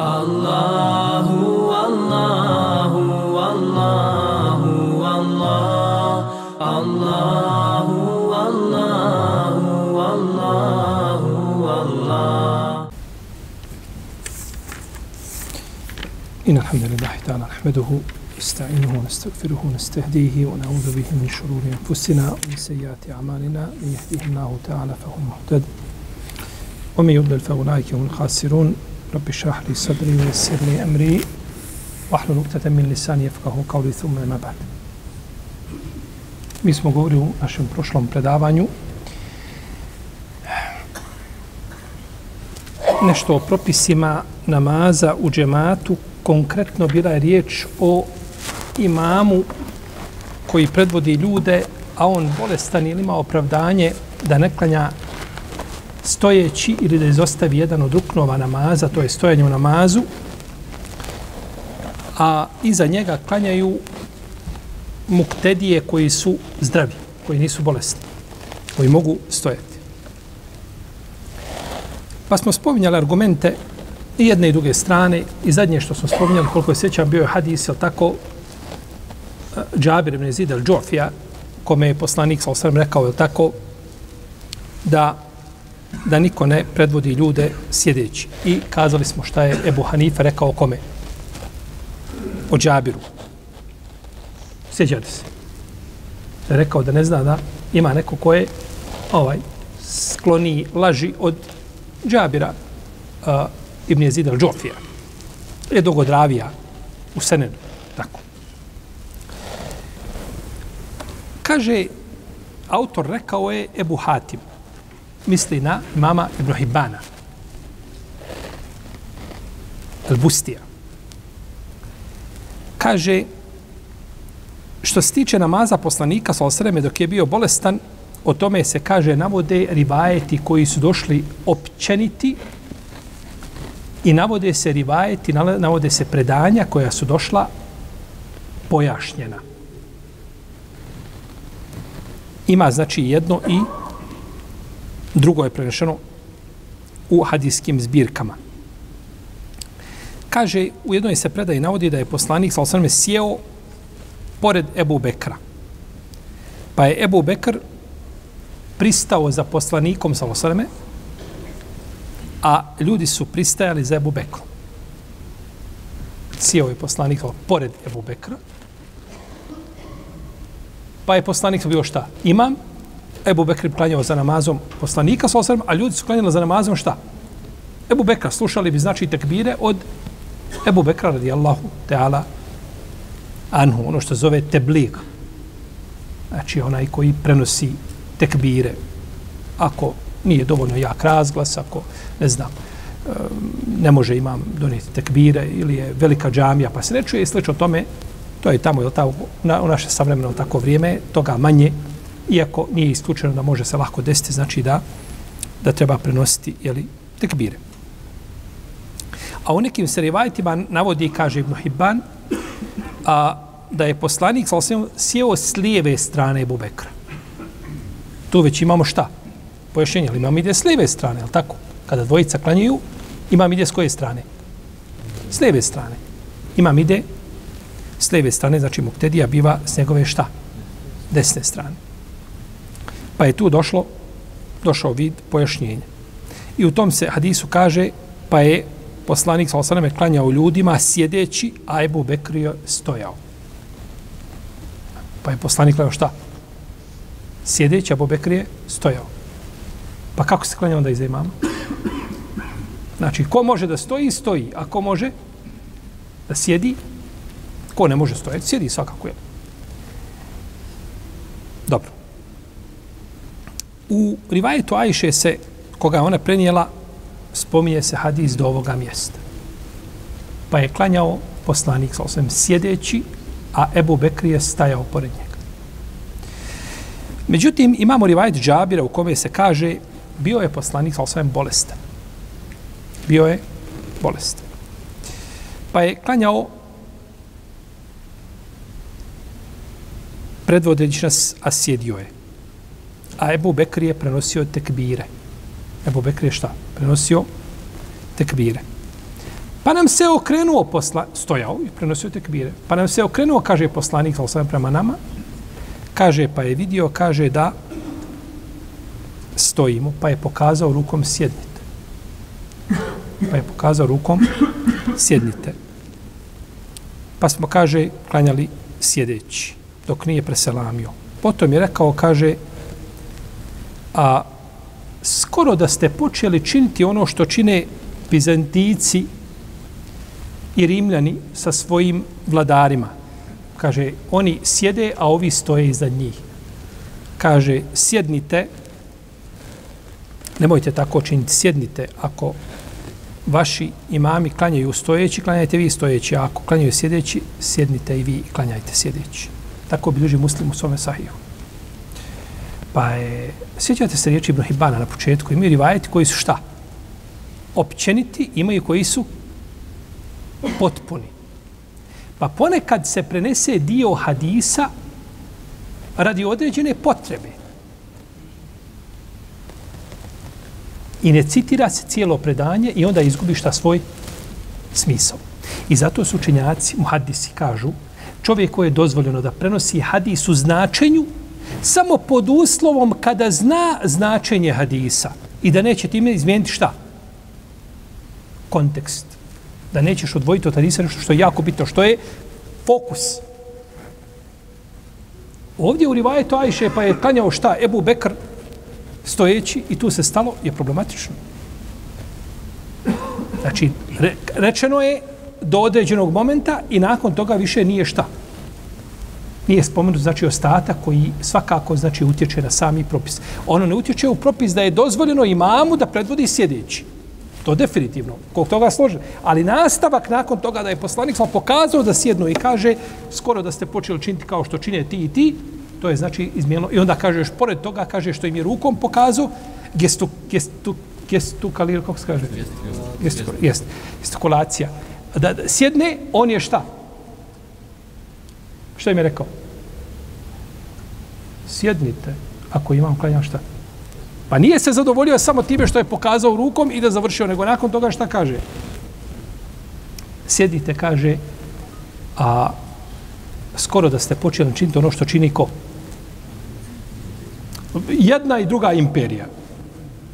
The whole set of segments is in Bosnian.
Allahu, Allahu, Allahu, Allah, Allahu, Allahu, Allahu, Allah. إن الحمد لله تعالى نحمده نستعينه ونستغفره ونستهديه ونعوذ به من شرور أنفسنا ومن سيئات أعمالنا. من يهديه الله تعالى فهو المهتد ومن يضلل فأولئك هم الخاسرون. رب اشرح لي صدري ويسر لي أمري واحلل عقدة من لساني يفقهوا قولي ثم ما بعد Mi smo govorili u našem prošlom predavanju nešto o propisima namaza u džematu. Konkretno bila je riječ o imamu koji predvodi ljude, a on bolestan ili ima opravdanje da ne klanja stojeći ili da izostavi jedan od ruknova namaza, to je stojanje u namazu, a iza njega klanjaju muktedije koji su zdravi, koji nisu bolesni, koji mogu stojati. Pa smo spominjali argumente i jedne i druge strane i zadnje što smo spominjali, koliko je sjećam, bio je hadis, jel tako, e, Džabir ibn Zid al-đofija, kome je poslanik, sa osvrame, rekao, jel tako, da da niko ne predvodi ljude sjedeći. I kazali smo šta je Ebu Hanifa rekao o kome? O Džabiru. Sjećate se. Da je rekao da ne zna da ima neko ko je ovaj, skloni laži od Džabira uh, Ibn Jezid al-đofija. Je dogodravija u Senenu. Tako. Kaže, autor rekao je Ebu Hatim misli na mama Ibn Hibbana, Al-Bustija. Kaže, što se tiče namaza poslanika sa osreme dok je bio bolestan, o tome se kaže navode rivajeti koji su došli općeniti i navode se rivajeti, navode se predanja koja su došla pojašnjena. Ima znači jedno i Drugo je prenešeno u hadijskim zbirkama. Kaže, u jednoj se predaji navodi da je poslanik sa osrme sjeo pored Ebu Bekra. Pa je Ebu Bekr pristao za poslanikom sa osrme, a ljudi su pristajali za Ebu Bekrom. Sjeo je poslanik pored Ebu Bekra, pa je poslanik bio šta? Imam, Ebu Bekr klanjao za namazom poslanika, sa a ljudi su klanjali za namazom šta? Ebu Bekra slušali bi znači tekbire od Ebu Bekra radijallahu ta'ala anhu, ono što zove teblig. Znači onaj koji prenosi tekbire. Ako nije dovoljno jak razglas, ako ne znam, ne može imam donijeti tekbire ili je velika džamija pa se ne čuje i slično tome, to je tamo, je ta, na, u naše savremeno tako vrijeme, toga manje, iako nije isključeno da može se lako desiti, znači da da treba prenositi jeli, tekbire. A u nekim se rivajtima navodi, kaže Ibn Hibban, a, da je poslanik sa sjeo s lijeve strane Ebu Bekra. Tu već imamo šta? Pojašnjenje, ali imam ide s lijeve strane, je tako? Kada dvojica klanjuju, imam ide s koje strane? S lijeve strane. Imam ide s lijeve strane, znači Muktedija biva s njegove šta? Desne strane. Pa je tu došlo, došao vid pojašnjenja. I u tom se hadisu kaže, pa je poslanik sa osaname klanjao ljudima sjedeći, a Ebu Bekr je stojao. Pa je poslanik klanjao šta? Sjedeći, a Ebu Bekr je stojao. Pa kako se klanja onda iza imama? Znači, ko može da stoji, stoji. A ko može da sjedi, ko ne može stojati, sjedi svakako je. Dobro. U rivajetu Ajše se, koga je ona prenijela, spominje se hadis do ovoga mjesta. Pa je klanjao poslanik sa osvijem sjedeći, a Ebu Bekri je stajao pored njega. Međutim, imamo rivajet Džabira u kome se kaže bio je poslanik sa osvijem bolestan. Bio je bolestan. Pa je klanjao predvodeći nas, a sjedio je a Ebu Bekri je prenosio tekbire. Ebu Bekri je šta? Prenosio tekbire. Pa nam se okrenuo posla, stojao i prenosio tekbire. Pa nam se okrenuo, kaže poslanik, ali sam prema nama, kaže, pa je vidio, kaže da stojimo, pa je pokazao rukom sjednite. Pa je pokazao rukom sjednite. Pa smo, kaže, klanjali sjedeći, dok nije preselamio. Potom je rekao, kaže, a skoro da ste počeli činiti ono što čine Bizantici i Rimljani sa svojim vladarima. Kaže, oni sjede, a ovi stoje iza njih. Kaže, sjednite, nemojte tako činiti, sjednite ako vaši imami klanjaju stojeći, klanjajte vi stojeći, a ako klanjaju sjedeći, sjednite i vi i klanjajte sjedeći. Tako bilježi muslim u svome sahihu. Pa je, sjećate se riječi Ibrahibana na početku, imaju rivajeti koji su šta? Općeniti, imaju koji su potpuni. Pa ponekad se prenese dio hadisa radi određene potrebe. I ne citira se cijelo predanje i onda izgubi šta svoj smisao. I zato su učenjaci, muhadisi, kažu, čovjek koji je dozvoljeno da prenosi hadis u značenju samo pod uslovom kada zna značenje hadisa i da neće time izmijeniti šta? Kontekst. Da nećeš odvojiti od hadisa nešto što je jako bitno, što je fokus. Ovdje u Rivajetu Ajše pa je klanjao šta? Ebu Bekr stojeći i tu se stalo je problematično. Znači, re, rečeno je do određenog momenta i nakon toga više nije šta nije spomenut znači ostatak koji svakako znači utječe na sami propis. Ono ne utječe u propis da je dozvoljeno imamu da predvodi sjedeći. To definitivno, kog toga složen. Ali nastavak nakon toga da je poslanik sam pokazao da sjednu i kaže skoro da ste počeli činiti kao što čine ti i ti, to je znači izmijelo. I onda kaže još pored toga kaže što im je rukom pokazao, gestu, gestu, gestu, kalir, kako se kaže? Gestu, jest, gestikulacija. Da, da sjedne, on je šta? Šta im je rekao? Sjednite, ako imam klanja šta. Pa nije se zadovoljio samo time što je pokazao rukom i da završio, nego nakon toga šta kaže? Sjedite, kaže, a skoro da ste počeli činiti ono što čini ko? Jedna i druga imperija.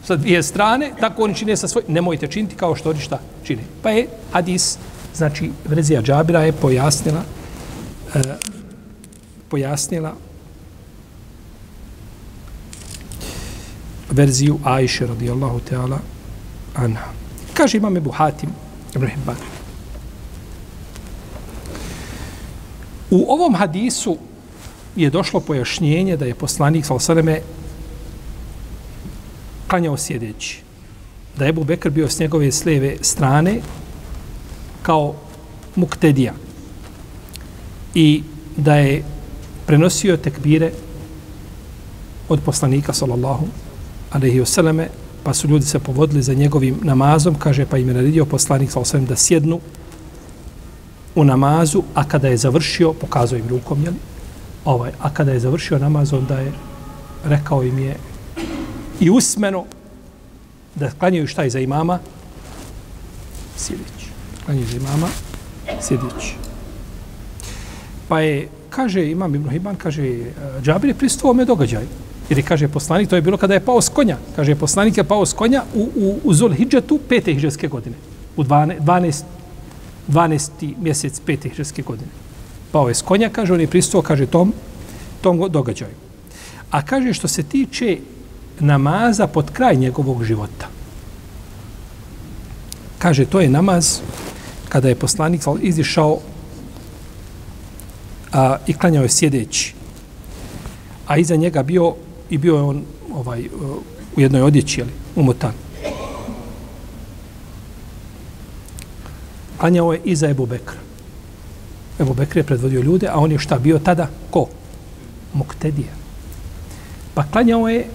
Sa dvije strane, tako oni čine sa svoj... Nemojte činiti kao što oni šta čine. Pa je hadis, znači, Vrezija Džabira je pojasnila e, pojasnila verziju Ajše radijallahu ta'ala anha. Kaže imam Ebu Hatim Ibn Hibban. U ovom hadisu je došlo pojašnjenje da je poslanik Salasaleme klanjao sjedeći. Da je Ebu Bekr bio s njegove lijeve strane kao muktedija. I da je prenosio tekbire od poslanika sallallahu alaihi ve pa su ljudi se povodili za njegovim namazom kaže pa im je naredio poslanik sallallahu da sjednu u namazu a kada je završio pokazao im rukom je ovaj a kada je završio namaz onda je rekao im je i usmeno da klanjaju šta iza imama? Sjedeći klanjaju za imama sjedeći pa je kaže imam Ibn Hibban, kaže, Džabir je pristuo ome događaju. Jer je, kaže, poslanik, to je bilo kada je pao s konja. Kaže, poslanik je pao s konja u, u, u Zul Hidžetu pete hijđarske godine. U 12, 12, 12. mjesec pete hijđarske godine. Pao je s konja, kaže, on je pristuo, kaže, tom, tom događaju. A kaže, što se tiče namaza pod kraj njegovog života. Kaže, to je namaz kada je poslanik izišao a, i klanjao je sjedeći. A iza njega bio i bio je on ovaj e, u jednoj odjeći, ali umotan. Klanjao je iza Ebu Bekra. Ebu Bekr je predvodio ljude, a on je šta bio tada? Ko? Moktedija. Pa klanjao je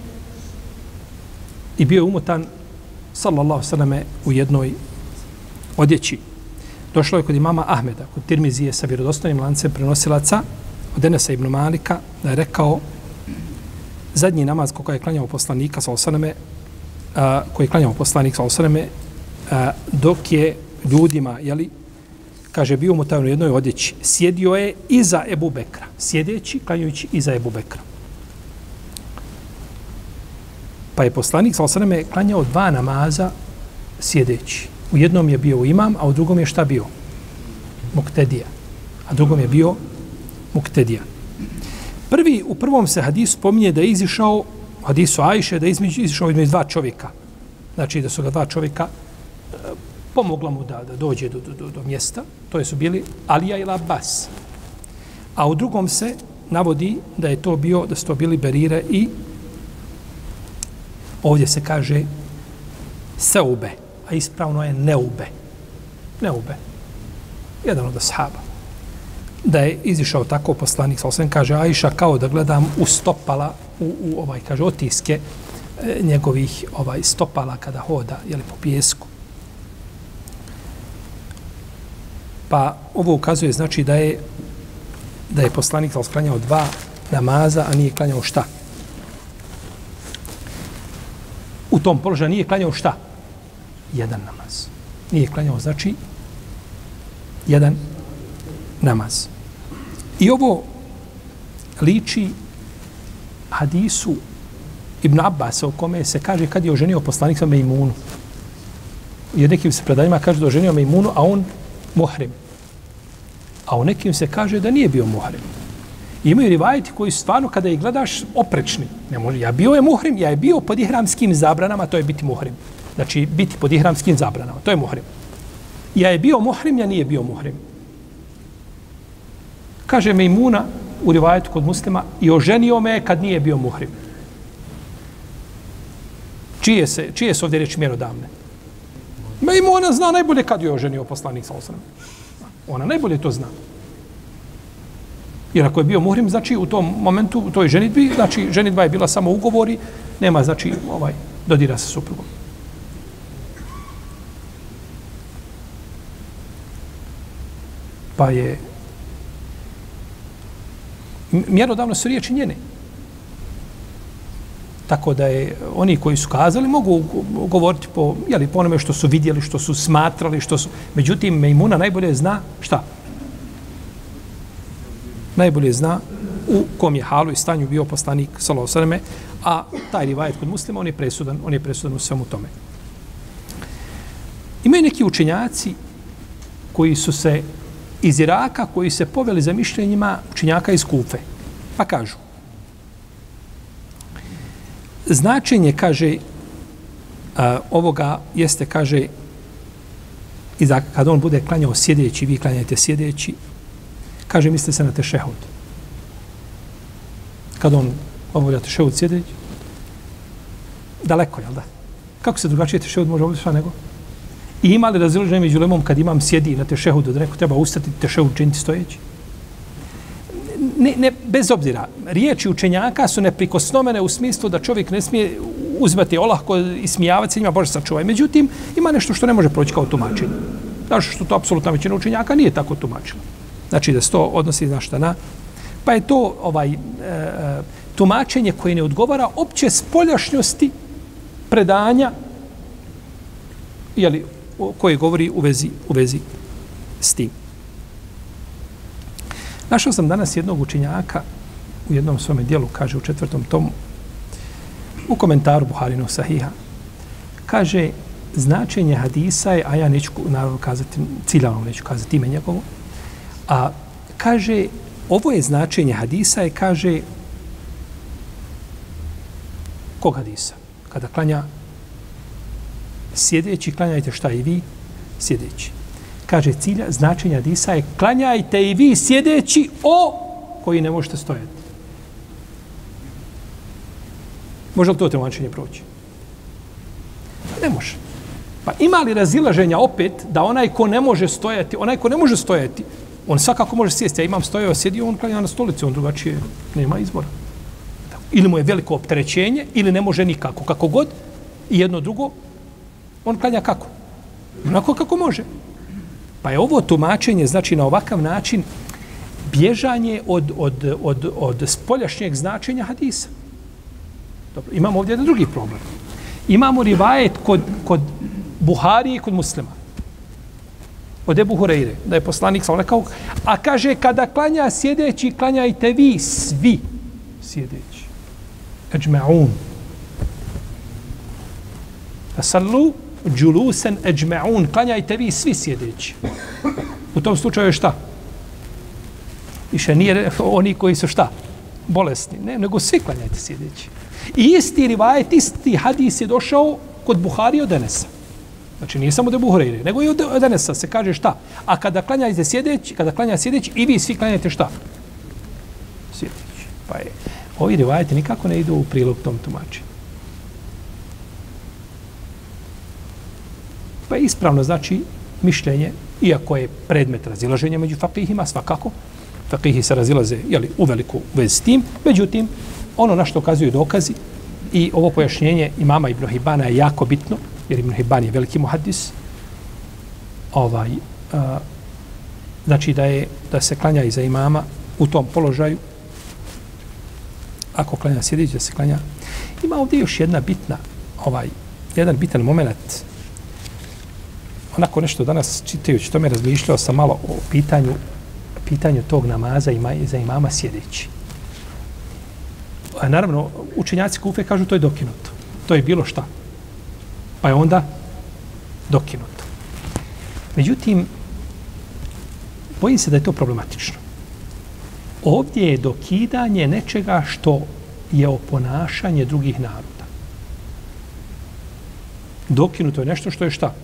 i bio je umotan sallallahu sallame, u jednoj odjeći. Došlo je kod imama Ahmeda, kod Tirmizije sa vjerodostojnim lancem prenosilaca od Enesa ibn Malika, da je rekao zadnji namaz koga je klanjao poslanika sa osaname, a, koji je klanjao poslanik sa osaname, a, dok je ljudima, jeli, kaže, bio mu tajno u jednoj odjeći, sjedio je iza Ebu Bekra, sjedeći, klanjujući iza Ebu Bekra. Pa je poslanik, sal sveme, klanjao dva namaza sjedeći. U jednom je bio imam, a u drugom je šta bio? Muktedija. A drugom je bio Muktedija. Prvi, u prvom se hadis spominje da je izišao, hadisu Ajše, da je između, izišao između dva čovjeka. Znači da su ga dva čovjeka eh, pomogla mu da, da dođe do, do, do, mjesta. To je su bili Alija i Labas. A u drugom se navodi da je to bio, da su to bili Berire i ovdje se kaže Seube, a ispravno je Neube. Neube. Jedan od ashaba da je izišao tako poslanik sa osvijem, kaže Ajša kao da gledam u stopala u, u ovaj kaže otiske e, njegovih ovaj stopala kada hoda je li po pjesku pa ovo ukazuje znači da je da je poslanik sa klanjao dva namaza a nije klanjao šta? U tom položaju nije klanjao šta? Jedan namaz. Nije klanjao znači jedan namaz. I ovo liči hadisu Ibn Abbas o kome se kaže kad je oženio poslanik sa Mejmunu. I nekim se predanjima kaže da oženio Mejmunu, a on muhrim. A u nekim se kaže da nije bio muhrim. I imaju rivajeti koji stvarno kada ih gledaš oprečni. Ne može, ja bio je muhrim, ja je bio pod ihramskim zabranama, to je biti muhrim. Znači biti pod ihramskim zabranama, to je muhrim. Ja je bio muhrim, ja nije bio muhrim. Kaže me imuna u rivajetu kod muslima i oženio me kad nije bio muhrim. Čije, se, čije su ovdje reči mjerodavne? Me ona zna najbolje kad je oženio poslanik sa osram. Ona najbolje to zna. Jer ako je bio muhrim, znači u tom momentu, u toj ženitbi, znači ženitba je bila samo ugovori, nema znači ovaj dodira sa suprugom. Pa je mjerodavno su riječi njene. Tako da je oni koji su kazali mogu govoriti po, jeli, po onome što su vidjeli, što su smatrali, što su... Međutim, Mejmuna najbolje zna šta? Najbolje zna u kom je halu i stanju bio poslanik Salosaleme, a taj rivajet kod muslima, on je presudan, on je presudan u svemu tome. Imaju neki učenjaci koji su se iz Iraka koji se poveli za mišljenjima učinjaka iz Kufe. Pa kažu. Značenje, kaže, a, ovoga jeste, kaže, i da kad on bude klanjao sjedeći, vi klanjate sjedeći, kaže, misli se na tešehud. Kad on obavlja tešehud sjedeći, daleko, jel da? Kako se drugačije tešehud može obavljati nego? I ima li razilaženje među lemom kad imam sjedi na tešehudu, da neko treba ustati tešehud činiti stojeći? Ne, ne, bez obzira, riječi učenjaka su neprikosnomene u smislu da čovjek ne smije uzmati olahko i smijavati se njima, Bože sačuvaj. Međutim, ima nešto što ne može proći kao tumačenje. Znaš što to apsolutna većina učenjaka nije tako tumačila. Znači da se to odnosi na šta na... Pa je to ovaj e, e tumačenje koje ne odgovara opće spoljašnjosti predanja jeli, koji govori u vezi, u vezi s tim. Našao sam danas jednog učinjaka u jednom svome dijelu, kaže u četvrtom tomu, u komentaru Buharinog sahiha, kaže značenje hadisa je, a ja neću naravno kazati, ciljano neću kazati ime njegovo, a kaže, ovo je značenje hadisa je, kaže, kog hadisa? Kada klanja sjedeći, klanjajte šta i vi, sjedeći. Kaže cilja, značenja disa je klanjajte i vi sjedeći o koji ne možete stojati. Može li to tumačenje proći? Ne može. Pa ima li razilaženja opet da onaj ko ne može stojati, onaj ko ne može stojati, on svakako može sjesti. Ja imam stojao, sjedio, on klanja na stolici, on drugačije nema izbora. Ili mu je veliko opterećenje, ili ne može nikako. Kako god, i jedno drugo, on klanja kako? Onako kako može. Pa je ovo tumačenje, znači na ovakav način, bježanje od, od, od, od spoljašnjeg značenja hadisa. Dobro, imamo ovdje jedan drugi problem. Imamo rivajet kod, kod Buhari i kod muslima. Od Ebu Hureyre, da je poslanik sam rekao, a kaže, kada klanja sjedeći, klanjajte vi svi sjedeći. Eđme'un. Fasallu džulusen eđme'un. Klanjajte vi svi sjedeći. U tom slučaju je šta? Više nije oni koji su šta? Bolesni. Ne, nego svi klanjajte sjedeći. I isti rivajet, isti hadis je došao kod Buhari od Enesa. Znači nije samo da Buhari, nego i od Enesa se kaže šta? A kada klanjajte sjedeći, kada klanja sjedeći, i vi svi klanjajte šta? Sjedeći. Pa je, ovi rivajeti nikako ne idu u prilog tom tumačenju. Pa je ispravno znači mišljenje, iako je predmet razilaženja među fakihima, svakako, fakihi se razilaze jeli, u veliku vez s tim, međutim, ono na što ukazuju dokazi i ovo pojašnjenje imama Ibn Hibana je jako bitno, jer Ibn Hiban je veliki muhaddis, ovaj, a, znači da je da se klanja iza imama u tom položaju, ako klanja sjedeći da se klanja. Ima ovdje još jedna bitna, ovaj, jedan bitan moment, onako nešto danas čitajući, tome razmišljao sam malo o pitanju pitanju tog namaza ima za imama sjedeći. A naravno, učenjaci kufe kažu to je dokinuto. To je bilo šta. Pa je onda dokinuto. Međutim, bojim se da je to problematično. Ovdje je dokidanje nečega što je oponašanje drugih naroda. Dokinuto je nešto što je šta?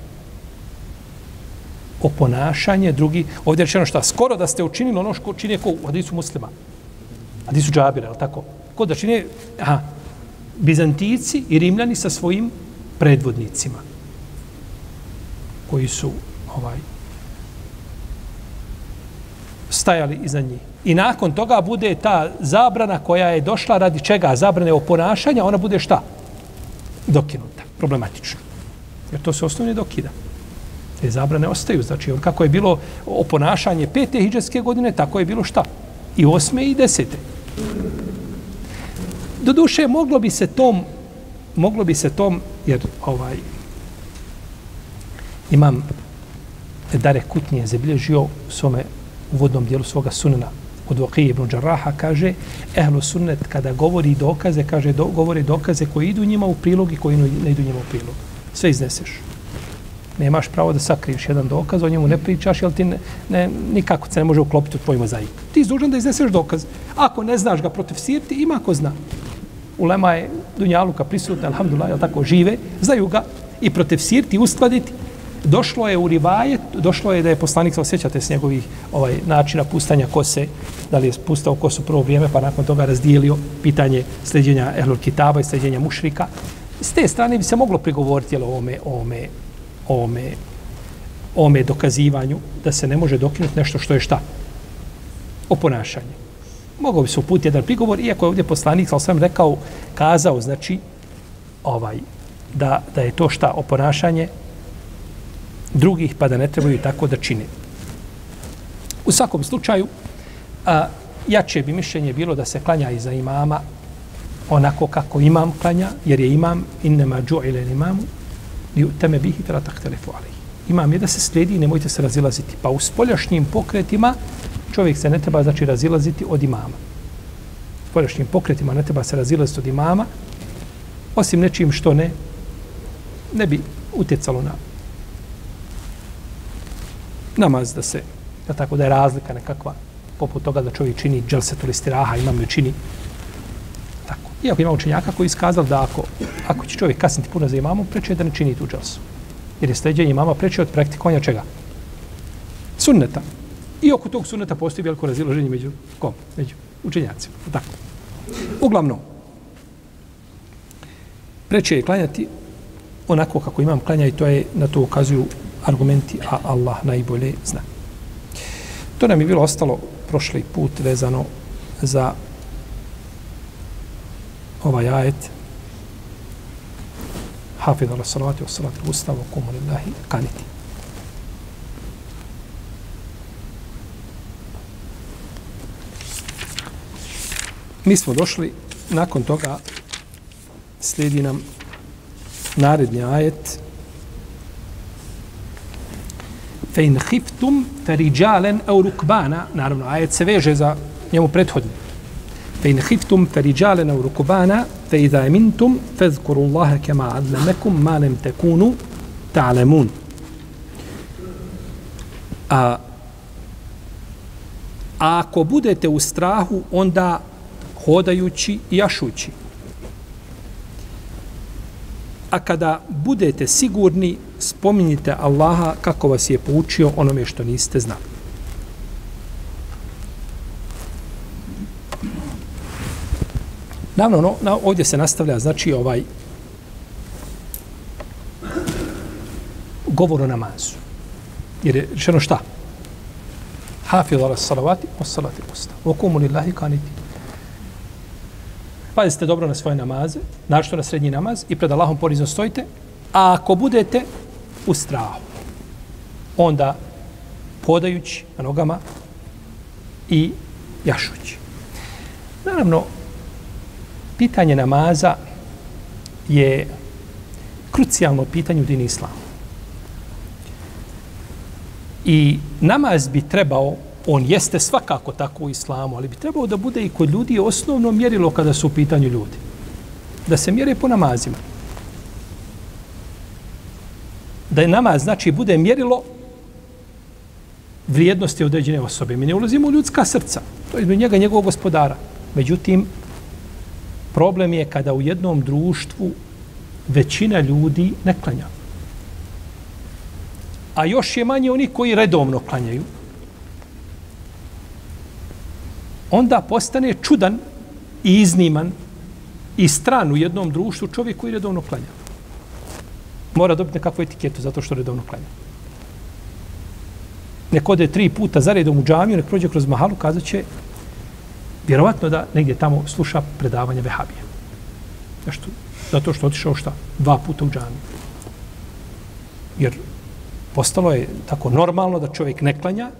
Oponašanje drugi. Ovdje je rečeno šta? Skoro da ste učinili ono što čini ko u hadisu muslima. Hadisu džabira, je tako? Ko da čini? Aha. Bizantici i Rimljani sa svojim predvodnicima koji su ovaj stajali iza njih. I nakon toga bude ta zabrana koja je došla radi čega? Zabrane oponašanja, ona bude šta? Dokinuta. Problematično. Jer to se osnovni dokida. Te zabrane ostaju. Znači, kako je bilo oponašanje pete hijđarske godine, tako je bilo šta? I osme i desete. Doduše, moglo bi se tom, moglo bi se tom, jer ovaj, imam Dare Kutnije zabilježio u svome uvodnom dijelu svoga sunena od Vakije ibn Đaraha, kaže, ehlu sunnet kada govori dokaze, kaže, do, govori dokaze koji idu njima u prilog i koji ne idu njima u prilog. Sve izneseš nemaš pravo da sakriješ jedan dokaz, o njemu ne pričaš, jer ti ne, ne, nikako se ne može uklopiti u tvoj mozaik. Ti izdužan da izneseš dokaz. Ako ne znaš ga protiv sirti, ima ko zna. Ulema je Dunjaluka prisutna, alhamdulillah, jel tako, žive, znaju ga i protiv sirti uskladiti. Došlo je u rivaje, došlo je da je poslanik, se osjećate s njegovih ovaj, načina pustanja kose, da li je pustao kosu prvo vrijeme, pa nakon toga razdijelio pitanje sljeđenja Ehlul Kitaba i sljeđenja mušrika. S te strane bi se moglo prigovoriti jel, ovome, ovome ome, ome dokazivanju da se ne može dokinuti nešto što je šta? Oponašanje. Mogao bi se uputiti jedan prigovor, iako je ovdje poslanik, ali sam rekao, kazao, znači, ovaj, da, da je to šta oponašanje drugih, pa da ne trebaju tako da čine. U svakom slučaju, a, jače bi mišljenje bilo da se klanja iza imama onako kako imam klanja, jer je imam innema džu'ilen imamu, li teme bihi fela tahtelefu alej. Imam je da se slijedi i nemojte se razilaziti. Pa u spoljašnjim pokretima čovjek se ne treba znači razilaziti od imama. U spoljašnjim pokretima ne treba se razilaziti od imama, osim nečim što ne ne bi utjecalo na namaz da se, da tako da je razlika nekakva poput toga da čovjek čini dželsetul istiraha, imam joj čini Iako ima učenjaka koji iskazali da ako, ako će čovjek kasniti puno za imamom, preče da ne čini tu dželsu. Jer je sleđenje imama preče od praktikovanja čega? Sunneta. I oko tog sunneta postoji veliko raziloženje među kom? Među učenjacima. Tako. Uglavnom, preče je klanjati onako kako imam klanja i to je na to ukazuju argumenti, a Allah najbolje zna. To nam je bilo ostalo prošli put vezano za ovaj ajet hafid ala salati wa salati ustav wa kumu lillahi kaniti. Mi smo došli, nakon toga slijedi nam naredni ajet fe in hiftum fe riđalen au rukbana, naravno, ajet se veže za njemu prethodni. فإن خفتم hiftum أو ركبانا فإذا أمنتم فاذكروا الله كما علمكم ما لم تكونوا تعلمون ma. A, a ako budete u strahu, onda hodajući i jašući. A kada budete sigurni, spominjite Allaha kako vas je poučio onome što niste znali. Naravno, no, na, ovdje se nastavlja, znači, ovaj govor o namazu. Jer je rečeno šta? Hafidhu ala salavati, o salati posta. O kumu lillahi kaniti. Pazite dobro na svoje namaze, našto na srednji namaz i pred Allahom porizno stojite, a ako budete u strahu, onda podajući na nogama i jašući. Naravno, pitanje namaza je krucijalno pitanje u dini islamu. I namaz bi trebao on jeste svakako tako u islamu, ali bi trebao da bude i kod ljudi osnovno mjerilo kada su u pitanju ljudi. Da se mjere po namazima. Da je namaz, znači, bude mjerilo vrijednosti određene osobe. Mi ne ulazimo u ljudska srca. To je njega njegovog gospodara. Međutim, problem je kada u jednom društvu većina ljudi ne klanja. A još je manje oni koji redovno klanjaju. onda postane čudan i izniman i stran u jednom društvu čovjek koji redovno klanja. Mora dobiti nekakvu etiketu zato što redovno klanja. Nek ode tri puta za redom u džamiju, nek prođe kroz mahalu, kazat će vjerovatno da negdje tamo sluša predavanje vehabije. Nešto, zato što otišao šta? Dva puta u džamiju. Jer postalo je tako normalno da čovjek ne klanja,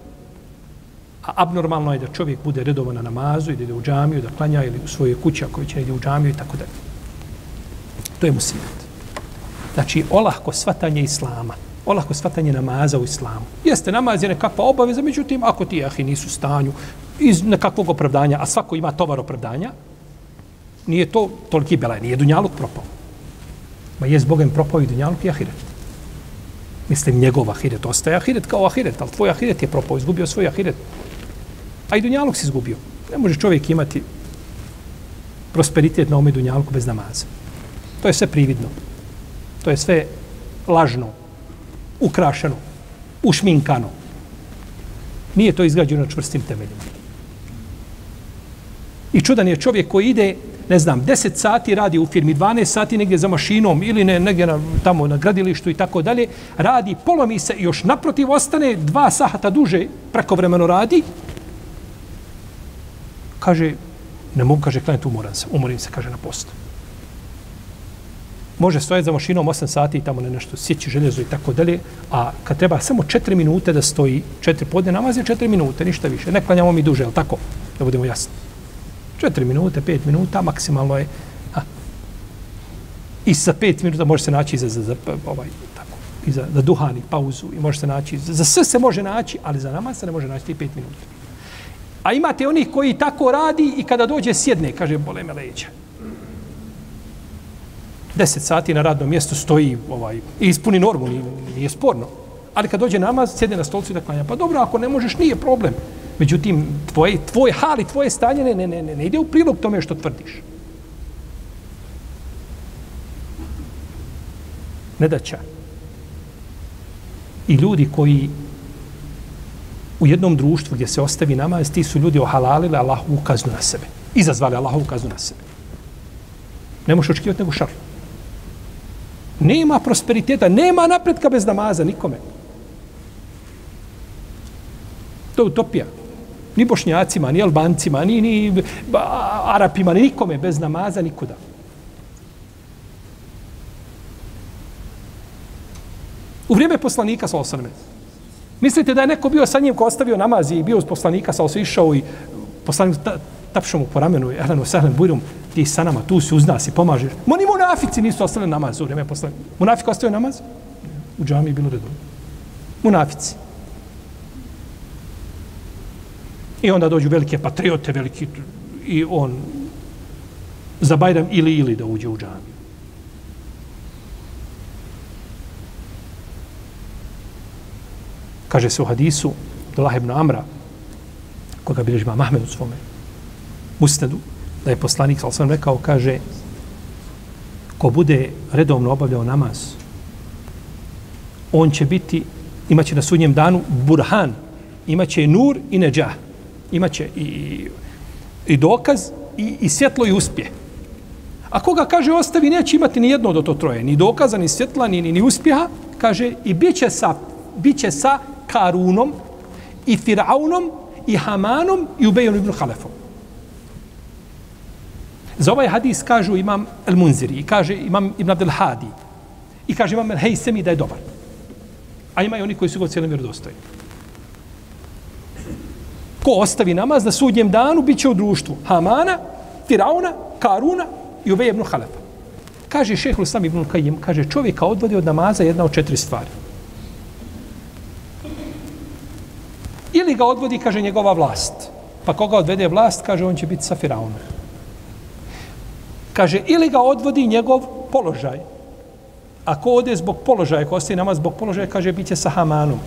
A abnormalno je da čovjek bude redovan na namazu ide u džamiju, da klanja ili u svojoj kući ako će ide u džamiju i tako dalje. To je musibet. Znači, olahko svatanje islama, olako svatanje namaza u islamu. Jeste, namaz je nekakva obaveza, međutim, ako ti jahi nisu u stanju iz nekakvog opravdanja, a svako ima tovar opravdanja, nije to toliki belaj, nije dunjaluk propao. Ma je s Bogem propao i dunjaluk i ahiret. Mislim, njegov ahiret ostaje ahiret kao ahiret, ali tvoj ahiret je propao, izgubio svoj ahiret. A i dunjaluk si izgubio. Ne može čovjek imati prosperitet na ome dunjalku bez namaza. To je sve prividno. To je sve lažno, ukrašeno, ušminkano. Nije to izgrađeno na čvrstim temeljima. I čudan je čovjek koji ide, ne znam, 10 sati radi u firmi, 12 sati negdje za mašinom ili ne, negdje na, tamo na gradilištu i tako dalje, radi, polomi se i još naprotiv ostane dva sahata duže prekovremeno radi kaže, ne mogu, kaže, klanjati, umoran se, umorim se, kaže, na postu. Može stojati za mašinom 8 sati i tamo ne nešto sjeći željezo i tako dalje, a kad treba samo 4 minute da stoji, 4 podne namaz je 4 minute, ništa više. Ne klanjamo mi duže, ali tako, da budemo jasni. 4 minute, 5 minuta, maksimalno je. A. I sa 5 minuta može se naći za, za, za ovaj, tako, i za, za duhani, pauzu, i može se naći, za, za sve se može naći, ali za namaz se ne može naći 5 minuta. A imate onih koji tako radi i kada dođe sjedne, kaže, bole me leđa. Deset sati na radnom mjestu stoji ovaj, i ispuni normu, nije, nije sporno. Ali kad dođe namaz, sjede na stolcu i da klanja. Pa dobro, ako ne možeš, nije problem. Međutim, tvoj, tvoj hal i tvoje stanje ne, ne, ne, ne, ne ide u prilog tome što tvrdiš. Ne. I ljudi koji u jednom društvu gdje se ostavi namaz, ti su ljudi ohalalili Allahovu kaznu na sebe. Izazvali Allahovu kaznu na sebe. Ne možeš očekivati nego šarlu. Nema prosperiteta, nema napretka bez namaza nikome. To je utopija. Ni bošnjacima, ni albancima, ni, ni arapima, ni nikome bez namaza nikuda. U vrijeme poslanika, sa osaname, Mislite da je neko bio sa njim ko ostavio namaz i bio uz poslanika, sa išao i poslanik ta, tapšao mu po ramenu, Ehlenu, Sehlen, Bujrum, ti sa nama, tu si uz nas i pomažeš. Mo ni munafici nisu ostali namaz u vreme poslanika. Munafik ostaje namaz? U džami je bilo redovno. Munafici. I onda dođu velike patriote, veliki i on za Bajram ili ili da uđe u džami. Kaže se u hadisu Abdullah ibn Amra, koga bilježi Mahmed u svome musnedu, da je poslanik, ali sam rekao, kaže, ko bude redovno obavljao namaz, on će biti, imaće na sudnjem danu burhan, imaće nur i neđah, imaće i, i dokaz i, i svjetlo i uspje. A koga kaže ostavi, neće imati ni jedno od to troje, ni dokaza, ni svjetla, ni, ni, ni uspjeha, kaže i bit će sa, bit će sa Karunom i Firaunom i Hamanom i Ubejom ibn Halefom. Za ovaj hadis kažu imam El Munziri i kaže imam Ibn Abdel Hadi i kaže imam El Hejsemi da je dobar. A imaju oni koji su ga cijelom vjerodostojni. Ko ostavi namaz na sudnjem danu, bit će u društvu Hamana, Firauna, Karuna i Uvej ibn Halefa. Kaže šehhul Islam ibn Kajim, kaže čovjeka odvodi od namaza jedna od četiri stvari. Ili ga odvodi, kaže, njegova vlast. Pa koga odvede vlast, kaže, on će biti sa Firaunom. Kaže, ili ga odvodi njegov položaj. Ako ode zbog položaja, ako ostaje namaz zbog položaja, kaže, bit će sa Hamanom.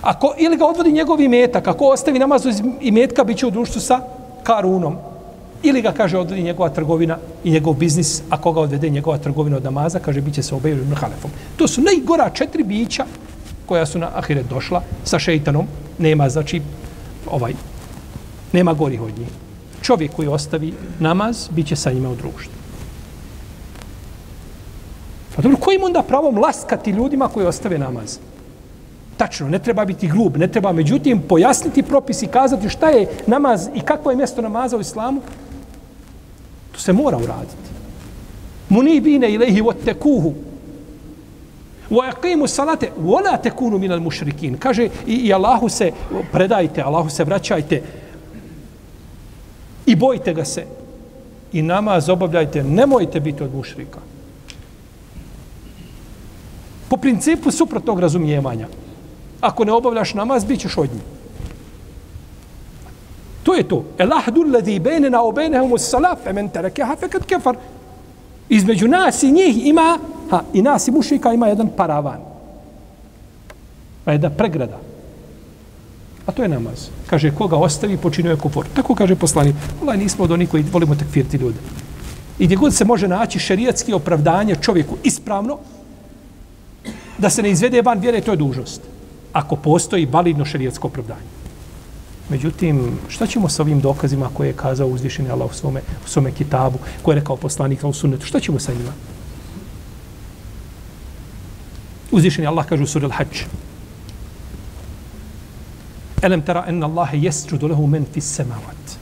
Ako, ili ga odvodi njegov imetak, ako ostavi namaz iz imetka, bit će u društvu sa Karunom. Ili ga, kaže, odvodi njegova trgovina i njegov biznis, a koga odvede njegova trgovina od namaza, kaže, bit će se obeju ibn Halefom. To su najgora četiri bića koja su na ahiret došla sa šeitanom. Nema, znači, ovaj, nema gori od njih. Čovjek koji ostavi namaz, bit će sa njima u društvu. Pa dobro, kojim onda pravom laskati ljudima koji ostave namaz? Tačno, ne treba biti grub, ne treba međutim pojasniti propis i kazati šta je namaz i kakvo je mjesto namaza u islamu. To se mora uraditi. Munibine ilaihi wattekuhu. Wa yaqimu salate wa la takunu minal mushrikin. Kaže i, i Allahu se predajte, Allahu se vraćajte i bojte ga se. I namaz obavljajte, nemojte biti od mušrika. Po principu suprotnog razumijevanja. Ako ne obavljaš namaz, bit ćeš od njih. To je to. El ahdu ladhi bejnena o bejnehum us salaf, men terekeha fekad kefar. Između nas i njih ima, ha, i nas i mušika ima jedan paravan. Pa jedna pregrada. A to je namaz. Kaže, koga ostavi, počinio je kufor. Tako kaže poslanik. Allah, nismo od onih koji volimo takfirti ljude. I gdje god se može naći šerijatski opravdanje čovjeku ispravno, da se ne izvede van vjere, to je dužnost. Ako postoji validno šerijatsko opravdanje. Međutim, šta ćemo sa ovim dokazima koje je kazao uzvišeni Allah u svome, u svome kitabu, koje je rekao poslanik u sunnetu? Šta ćemo sa njima? Uzvišeni Allah kaže u suri Al-Hajj. Elem tara enna Allahe jesđudu lehu men fis semavat.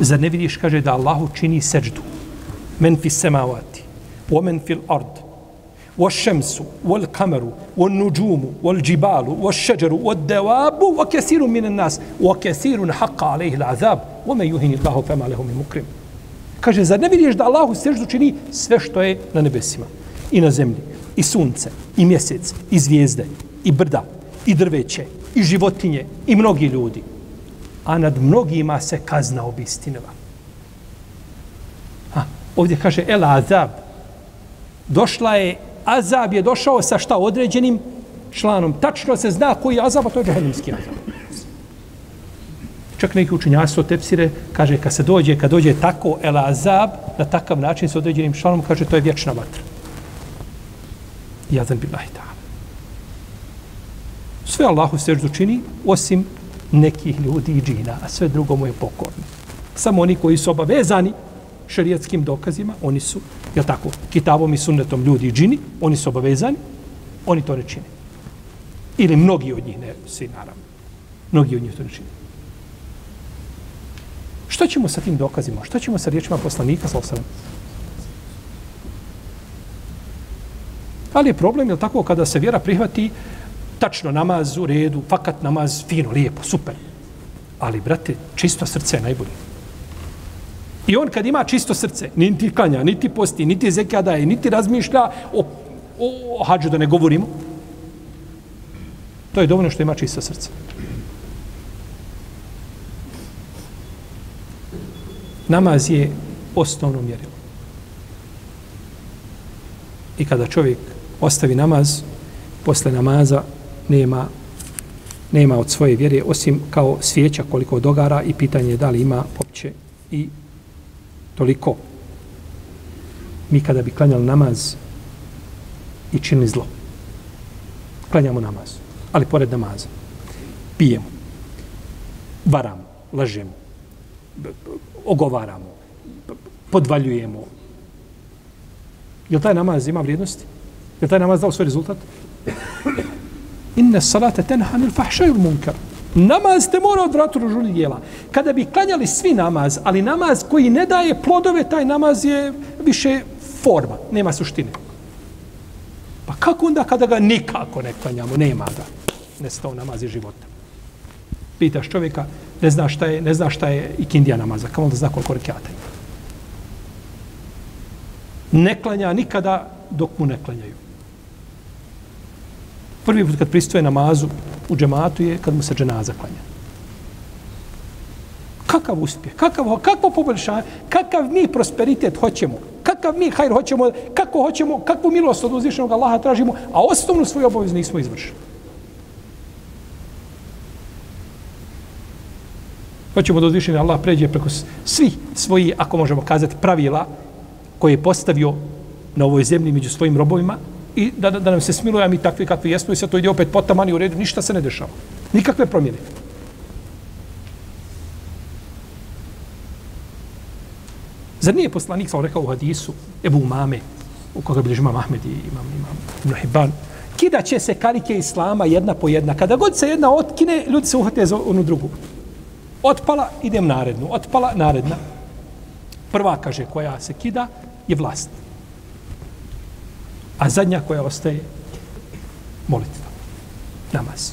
Zar ne vidiš, kaže, da Allahu čini seđdu. Men fis semavati. wa men fil ard. O šemsu, wal kameru, o nuđumu, wal džibalu, o šeđeru, o devabu, wa kesiru minan nas, wa kesiru na haqqa alaihi l'azab. wa me juhini Allahu fema lehu min mukrim. Kaže, zar ne vidiš da Allahu seđdu čini sve što je na nebesima i na zemlji, i sunce, i mjesec, i zvijezde, i brda, i drveće, i životinje i mnogi ljudi a nad mnogima se kazna obistinova. ha, ovdje kaže el azab došla je azab je došao sa šta određenim članom. Tačno se zna koji je azab, a to je džahennemski azab. Čak neki učenjaci od tepsire, kaže, kad se dođe, kad dođe tako el azab, na takav način sa određenim članom, kaže, to je vječna vatra. Jazan billahi ta'ala. Sve Allahu seždu čini, osim nekih ljudi i džina, a sve drugo mu je pokorno. Samo oni koji su obavezani šerijatskim dokazima, oni su, je tako, kitabom i sunnetom ljudi i džini, oni su obavezani, oni to ne čine. Ili mnogi od njih, ne svi naravno. Mnogi od njih to ne čine. Što ćemo sa tim dokazima? Što ćemo sa riječima poslanika, sa osanem? Ali je problem, je tako, kada se vjera prihvati, tačno namaz u redu, fakat namaz fino, lijepo, super. Ali, brate, čisto srce je najbolje. I on kad ima čisto srce, niti kanja, niti posti, niti zekija daje, niti razmišlja o, o, o hađu da ne govorimo, to je dovoljno što ima čisto srce. Namaz je osnovno mjerilo. I kada čovjek ostavi namaz, posle namaza nema nema od svoje vjere, osim kao svijeća koliko dogara i pitanje je da li ima opće i toliko. Mi kada bi klanjali namaz i činili zlo, klanjamo namaz, ali pored namaza, pijemo, varamo, lažemo, ogovaramo, podvaljujemo. Je taj namaz ima vrijednosti? Je taj namaz dao svoj rezultat? Inne salate tenha nil fahšaju munkar. Namaz te mora odvratu ružuni dijela. Kada bi klanjali svi namaz, ali namaz koji ne daje plodove, taj namaz je više forma, nema suštine. Pa kako onda kada ga nikako ne klanjamo, nema da nestao namaz iz života. Pitaš čovjeka, ne zna šta je, ne zna šta je ikindija namaza, kamo da zna koliko rekiata Ne klanja nikada dok mu ne klanjaju. Prvi put kad pristoje namazu u džematu je kad mu se dženaza klanja. Kakav uspjeh, kakav, kakvo poboljšanje, kakav mi prosperitet hoćemo, kakav mi hajr hoćemo, kako hoćemo, kakvu milost od uzvišenog Allaha tražimo, a osnovnu svoju obavezu nismo izvršili. Hoćemo da uzvišeni Allah pređe preko svih svojih, ako možemo kazati, pravila koje je postavio na ovoj zemlji među svojim robovima i da, da, da nam se smiluje, a mi takvi kakvi jesmo i sve to ide opet potamani u redu, ništa se ne dešava. Nikakve promjene. Zar nije poslanik, sam rekao u hadisu, Ebu Umame, u koga bilježi imam Ahmed i imam, imam Ibn Hibban, kida će se karike Islama jedna po jedna. Kada god se jedna otkine, ljudi se uhvate za onu drugu. Otpala, idem narednu. Otpala, naredna. Prva, kaže, koja se kida, je vlast. A zadnja koja ostaje, molitva. Namaz.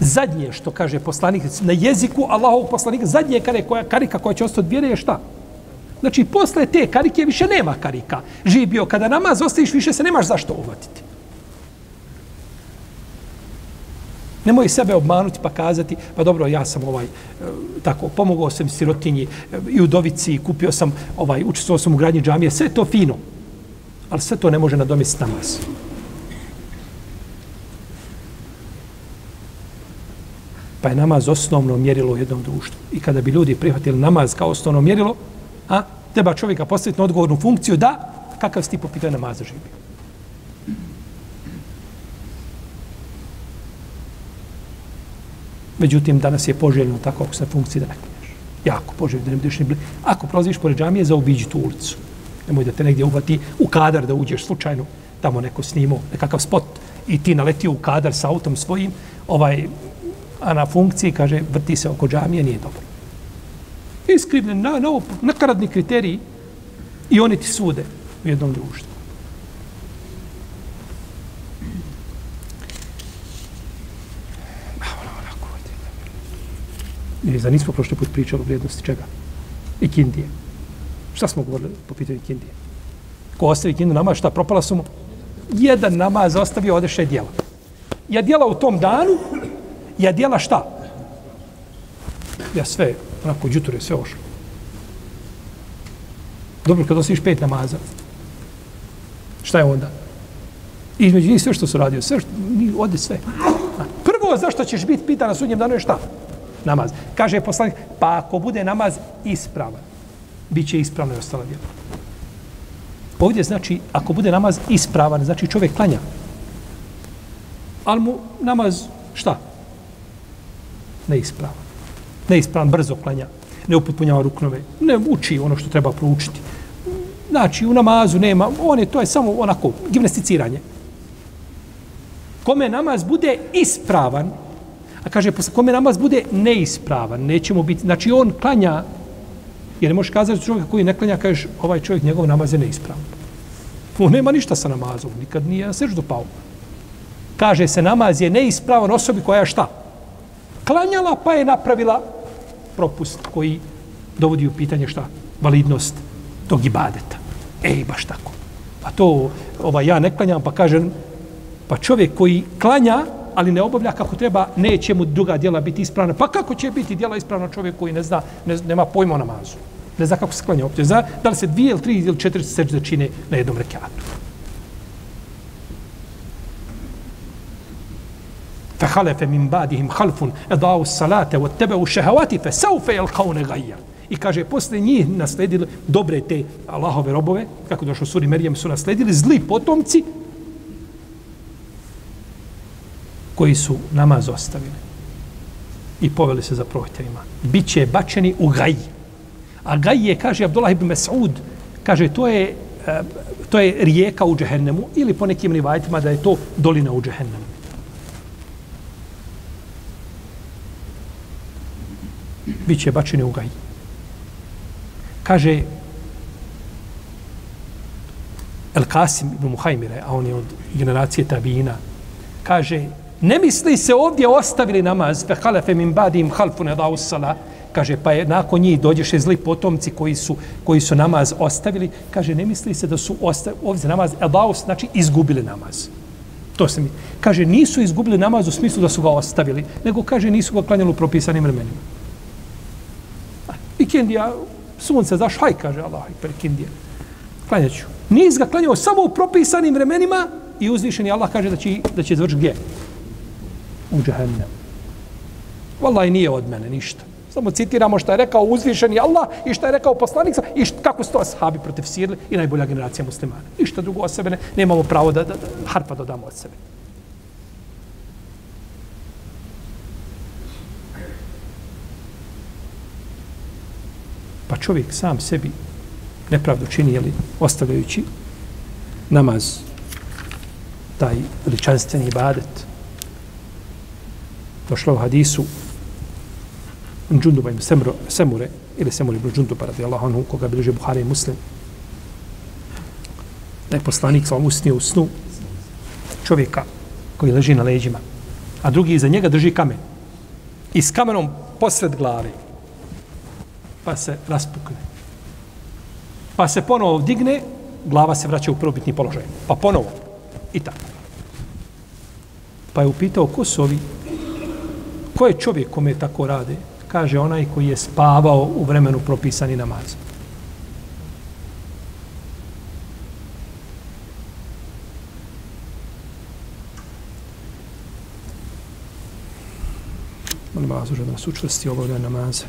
Zadnje što kaže poslanik na jeziku Allahovog poslanika, zadnje kare koja, karika koja će ostati od vjere je šta? Znači, posle te karike više nema karika. Živ bio, kada namaz ostaviš, više se nemaš zašto uvatiti. Nemoj sebe obmanuti pa kazati, pa dobro, ja sam ovaj, e, tako, pomogao sam sirotinji e, i udovici, kupio sam, ovaj, učestvovao sam u gradnji džamije, sve to fino. Ali sve to ne može nadomestiti namaz. Pa je namaz osnovno mjerilo u jednom društvu. I kada bi ljudi prihvatili namaz kao osnovno mjerilo, a treba čovjeka postaviti na odgovornu funkciju da, kakav si ti po pitanju namaza živi. Međutim, danas je poželjno tako ako se funkciji da ne klinješ. Jako poželjno da ne budeš ni blizu. Ako prolaziš pored džamije, zaobiđi tu ulicu. Nemoj da te negdje uvati u kadar da uđeš slučajno, tamo neko snimo, nekakav spot i ti naletio u kadar sa autom svojim, ovaj, a na funkciji, kaže, vrti se oko džamije, nije dobro. Iskrivljen, na, na, nakaradni kriteriji i oni ti sude u jednom društvu. Ili e, za nismo prošli put pričali o vrijednosti čega? Ikindije. Šta smo govorili po pitanju kindije? Ko ostavi kindu namaz, šta propala su mu? Jedan namaz ostavio, odeše djela. Ja djela u tom danu, ja djela šta? Ja sve, onako, džuture, sve ošlo. Dobro, kad ostaviš pet namaza, šta je onda? Između njih sve što su radio, sve što, ode sve. Prvo, zašto ćeš biti pitan na sudnjem danu je šta? Namaz. Kaže poslanik, pa ako bude namaz ispravan, bit će ispravno i ostala djela. Ovdje znači, ako bude namaz ispravan, znači čovjek klanja. Ali mu namaz, šta? Neispravan. Neispravan, brzo klanja. Ne upotpunjava ruknove. Ne uči ono što treba proučiti. Znači, u namazu nema, on je, to je samo onako, gimnasticiranje. Kome namaz bude ispravan, a kaže, kome namaz bude neispravan, nećemo biti, znači on klanja Jer ne možeš kazati čovjeka koji ne klanja, kažeš, ovaj čovjek, njegov namaz je neispravan. On nema ništa sa namazom, nikad nije na seždu pao. Kaže se, namaz je neispravan osobi koja je šta? Klanjala pa je napravila propust koji dovodi u pitanje šta? Validnost tog ibadeta. Ej, baš tako. Pa to, ovaj, ja ne klanjam, pa kažem, pa čovjek koji klanja, ali ne obavlja kako treba, neće mu druga djela biti ispravna. Pa kako će biti djela ispravna čovjek koji ne zna, ne, nema pojma o namazu? Ne zna kako se klanja uopće. Zna da li se dvije ili tri ili četiri sežde čine na jednom rekiatu. فخلف من بعدهم خلف اضاعوا الصلاه واتبعوا الشهوات فسوف يلقون غيا I kaže, posle njih nasledili dobre te Allahove robove, kako došlo suri Merijem, su nasledili zli potomci koji su namaz ostavili i poveli se za prohtjevima. Biće bačeni u gaj. A gaj je, kaže Abdullah ibn Mas'ud, kaže, to je, e, to je rijeka u džehennemu ili po nekim rivajtima da je to dolina u džehennemu. Biće bačeni u gaj. Kaže El Kasim ibn Muhajmire, a on je od generacije Tabina, kaže, ne misli se ovdje ostavili namaz, fe halefe min badim halfu ne dao sala, kaže, pa je nakon njih dođeše zli potomci koji su, koji su namaz ostavili, kaže, ne misli se da su ostavili, ovdje namaz, el znači izgubili namaz. To se mi, kaže, nisu izgubili namaz u smislu da su ga ostavili, nego kaže, nisu ga klanjali u propisanim vremenima. I sunce zaš, haj, kaže Allah, i prekindija. Klanjaću. Nis ga klanjao samo u propisanim vremenima i uzvišeni Allah kaže da će, da će zvrš gdje? U džahennem. Wallahi nije od mene ništa. Samo citiramo što je rekao uzvišeni Allah i što je rekao poslanik i što, kako su to ashabi protiv i najbolja generacija muslimana. Ništa drugo o sebe ne, nemamo pravo da, da, da harpa dodamo od sebe. Pa čovjek sam sebi nepravdu čini, jeli, ostavljajući namaz, taj veličanstveni ibadet. Došlo u hadisu Džunduba ibn semro, Semure, ili Semure ibn Džunduba, radi Allah, onu koga bilježe Buhari i Muslim. Da je poslanik sa usnio u snu čovjeka koji leži na leđima, a drugi iza njega drži kamen. I s kamenom posred glave pa se raspukne. Pa se ponovo digne, glava se vraća u prvobitni položaj. Pa ponovo. I tako. Pa je upitao, ko su ovi? Ko je čovjek kome tako rade? Kaže onaj koji je spavao u vremenu propisani namaz. Molim vas, da nas učvrsti obavlja namaze.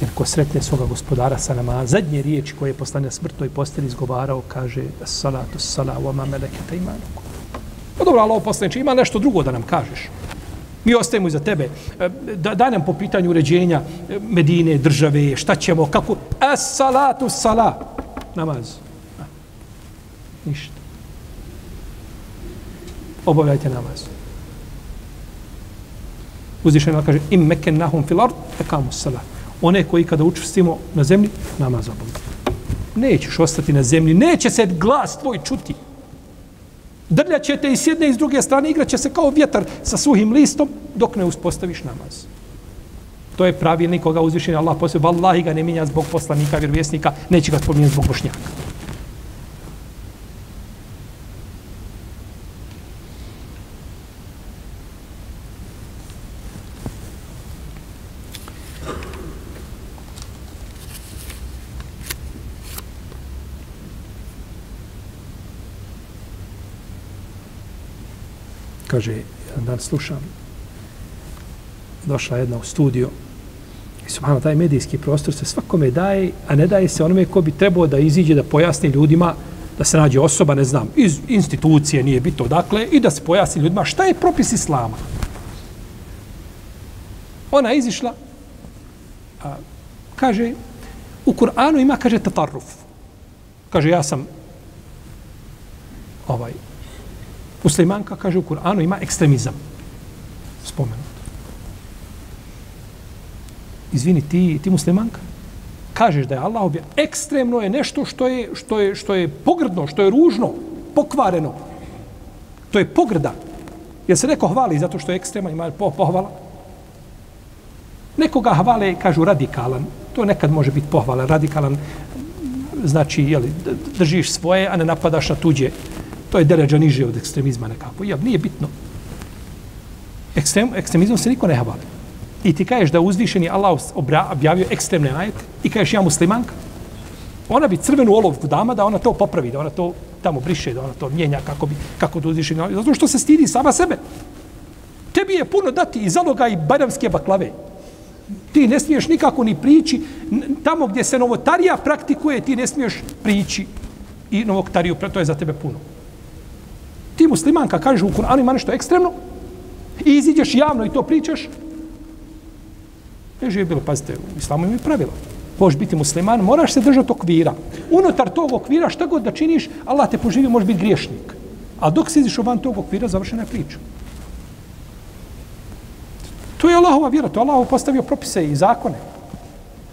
Jer ko sretne svoga gospodara sa nama, zadnje riječi koje je poslanja smrtnoj posteli izgovarao, kaže salatu salamu ama meleketa imanuku. Pa dobro, Allah poslaniče, ima nešto drugo da nam kažeš. Mi ostajemo iza tebe. E, da, da nam po pitanju uređenja e, Medine, države, šta ćemo, kako... As salatu sala. Namaz. Ništa. Obavljajte namaz. Uzvišeno kaže, im meken nahum fil ard, ekamu sala. one koji kada učvrstimo na zemlji, namaz obavljaju. Nećeš ostati na zemlji, neće se glas tvoj čuti. Drljaćete i s jedne i s druge strane, igraće se kao vjetar sa suhim listom, dok ne uspostaviš namaz. To je pravilnik koga uzvišen Allah poslije. Wallahi ga ne minja zbog poslanika, vjerovjesnika, neće ga spominjati zbog bošnjaka. Kaže, jedan dan slušam, došla jedna u studio i subhano, taj medijski prostor se svakome daje, a ne daje se onome ko bi trebao da iziđe, da pojasni ljudima, da se nađe osoba, ne znam, iz institucije, nije bito dakle, i da se pojasni ljudima šta je propis islama. Ona je izišla, a, kaže, u Kur'anu ima, kaže, tatarruf. Kaže, ja sam ovaj, Muslimanka, kaže u Kur'anu, ima ekstremizam. Spomenut. Izvini, ti, ti muslimanka, kažeš da je Allah objavio. ekstremno je nešto što je, što, je, što je pogrdno, što je ružno, pokvareno. To je pogrda. Jer se neko hvali zato što je ekstrema, ima po, pohvala. Nekoga hvale, kažu, radikalan. To nekad može biti pohvala. Radikalan znači, jeli, držiš svoje, a ne napadaš na tuđe to je deređa niže od ekstremizma nekako. Ja, nije bitno. Ekstrem, ekstremizmom se niko ne havali. i ti kažeš da uzvišeni Allah obra, objavio ekstremne ajete i kažeš ja muslimanka, ona bi crvenu olovku dama da ona to popravi, da ona to tamo briše, da ona to mijenja kako bi, kako da uzvišeni Zato što se stidi sama sebe. Tebi je puno dati i zaloga i bajramske baklave. Ti ne smiješ nikako ni prići. Tamo gdje se novotarija praktikuje, ti ne smiješ prići i novotariju, to je za tebe puno. Ti muslimanka kažeš u Kur'anu ima nešto ekstremno i iziđeš javno i to pričaš, Ne je bilo, pazite, u islamu ima pravila. Možeš biti musliman, moraš se držati okvira. Unutar tog okvira, šta god da činiš, Allah te poživi, može biti griješnik. A dok se iziš van tog okvira, završena je priča. To je Allahova vjera, to je Allah postavio propise i zakone.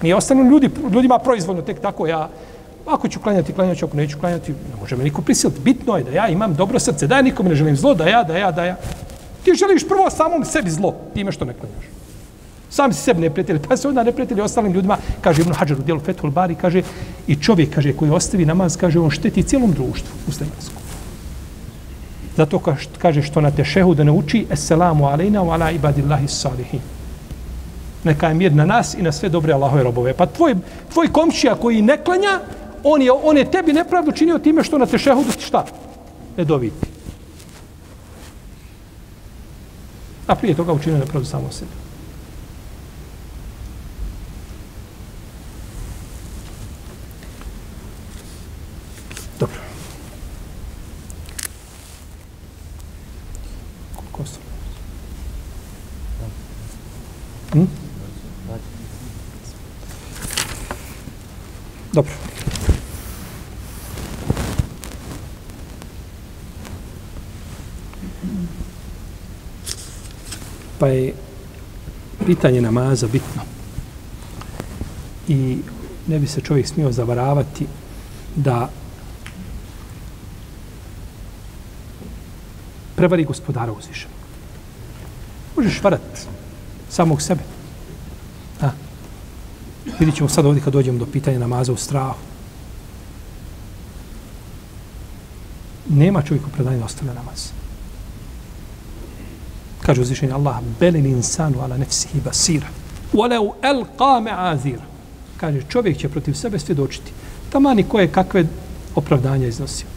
Nije ostanu ljudi, ljudima proizvodno tek tako, ja, ako ću klanjati, klanjaću, ću, ako neću klanjati, ne može me niko prisiliti. Bitno je da ja imam dobro srce, da ja nikome ne želim zlo, da ja, da ja, da ja. Ti želiš prvo samom sebi zlo, time što ne klanjaš. Sam si sebi neprijatelj, pa se onda neprijatelji ostalim ljudima, kaže Ibn Hajar u dijelu Fethul Bari, kaže, i čovjek, kaže, koji ostavi namaz, kaže, on šteti cijelom društvu muslimanskom. Zato kaže što na tešehu da ne uči, Esselamu alejna wa ala ibadillahi salihin. Neka je mir na nas i na sve dobre Allahove robove. Pa tvoj, tvoj komšija koji ne klanja, on je, on je tebi nepravdu činio time što na tešehudu ti šta? Ne doviti. A prije toga učinio nepravdu samo sebi. Hm? Dobro. Pa je pitanje namaza bitno. I ne bi se čovjek smio zavaravati da prevari gospodara uzvišenog. Možeš varat samog sebe. A. Vidit ćemo sad ovdje kad dođemo do pitanja namaza u strahu. Nema čovjeku predanje da ostane namaz. Kaže uzvišenje Allah, belin insanu ala nefsihi basira. Walau elqa me'azira. Kaže, čovjek će protiv sebe svjedočiti. Tamani koje kakve opravdanja iznosio.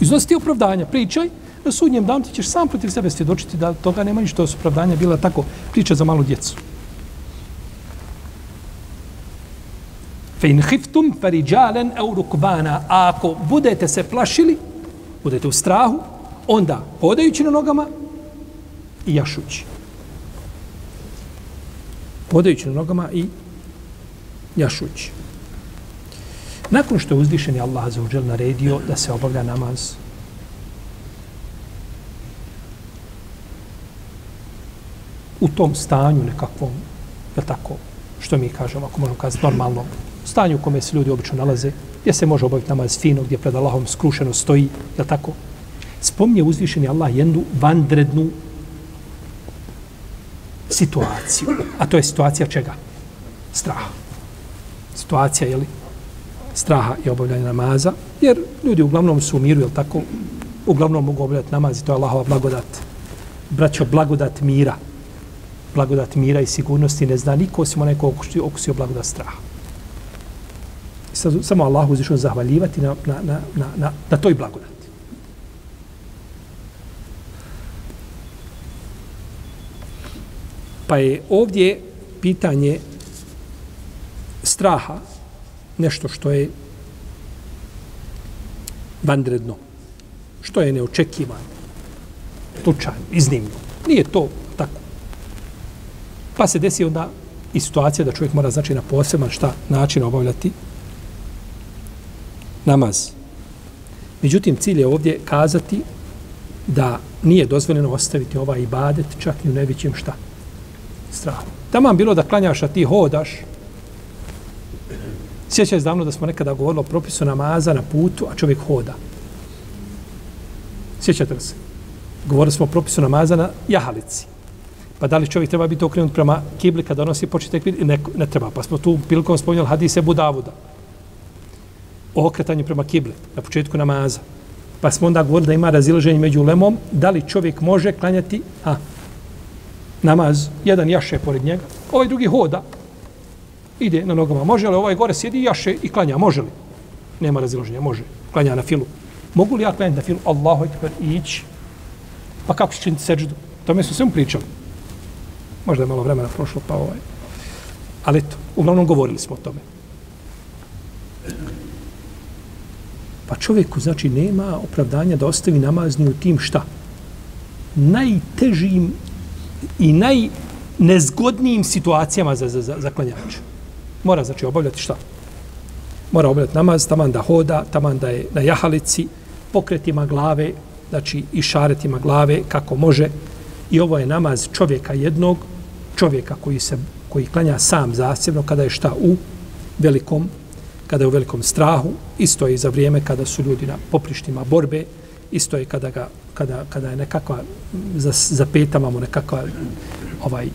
Iznositi opravdanja, pričaj, na sudnjem danu ti ćeš sam protiv sebe svjedočiti da toga nema ništa su opravdanja bila tako priča za malu djecu. Fe in hiftum farijalen au rukbana. A ako budete se plašili, budete u strahu, onda podajući na nogama i jašući. Podajući na nogama i jašući. Nakon što je uzdišen je Allah za uđel naredio da se obavlja namaz u tom stanju nekakvom, je tako, što mi kažemo, ako možemo kazati, normalno stanju u kome se ljudi obično nalaze, gdje se može obaviti namaz fino, gdje pred Allahom skrušeno stoji, je tako, Spomnje uzvišeni Allah jednu vandrednu situaciju. A to je situacija čega? Straha. Situacija, jeli. Straha i obavljanje namaza, jer ljudi uglavnom su u miru, je tako? Uglavnom mogu obavljati namaz i to je Allahova blagodat. Braćo, blagodat mira blagodat mira i sigurnosti ne zna niko osim onaj ko okusio, okusio blagodat straha. I sad, samo Allahu uzvišno zahvaljivati na, na, na, na, na, na toj blagodati. Pa je ovdje pitanje straha nešto što je vanredno, što je neočekivano, slučajno, iznimno. Nije to tako. Pa se desi onda i situacija da čovjek mora znači na poseban šta način obavljati namaz. Međutim, cilj je ovdje kazati da nije dozvoljeno ostaviti ovaj ibadet čak i u najvećem šta Strah. Tamo bilo da klanjaš, a ti hodaš. Sjećaj davno da smo nekada govorili o propisu namaza na putu, a čovjek hoda. Sjećate se? Govorili smo o propisu namaza na jahalici. Pa da li čovjek treba biti okrenut prema kibli kada donosi početak vidi? Ne, ne treba. Pa smo tu prilikom spominjali hadise Budavuda. O okretanju prema kibli na početku namaza. Pa smo onda govorili da ima razilaženje među lemom. Da li čovjek može klanjati a, namaz, jedan jaše pored njega, ovaj drugi hoda, ide na nogama. Može li ovaj gore sjedi jaše i klanja? Može li? Nema razilaženja, može. Klanja na filu. Mogu li ja klanjati na filu? Allahu ekber, ići. Pa kako će činiti seđdu? To mi su svemu pričali. Možda je malo vremena prošlo, pa ovaj. Ali eto, uglavnom govorili smo o tome. Pa čovjeku, znači, nema opravdanja da ostavi namazni u tim šta? Najtežim i najnezgodnijim situacijama za, za, za, za. Mora, znači, obavljati šta? Mora obavljati namaz, taman da hoda, taman da je na jahalici, pokretima glave, znači i šaretima glave, kako može. I ovo je namaz čovjeka jednog, čovjeka koji se koji klanja sam zasebno kada je šta u velikom kada je u velikom strahu, isto je i za vrijeme kada su ljudi na poprištima borbe, isto je kada, ga, kada, kada je nekakva, za, za petama mu nekakva ovaj,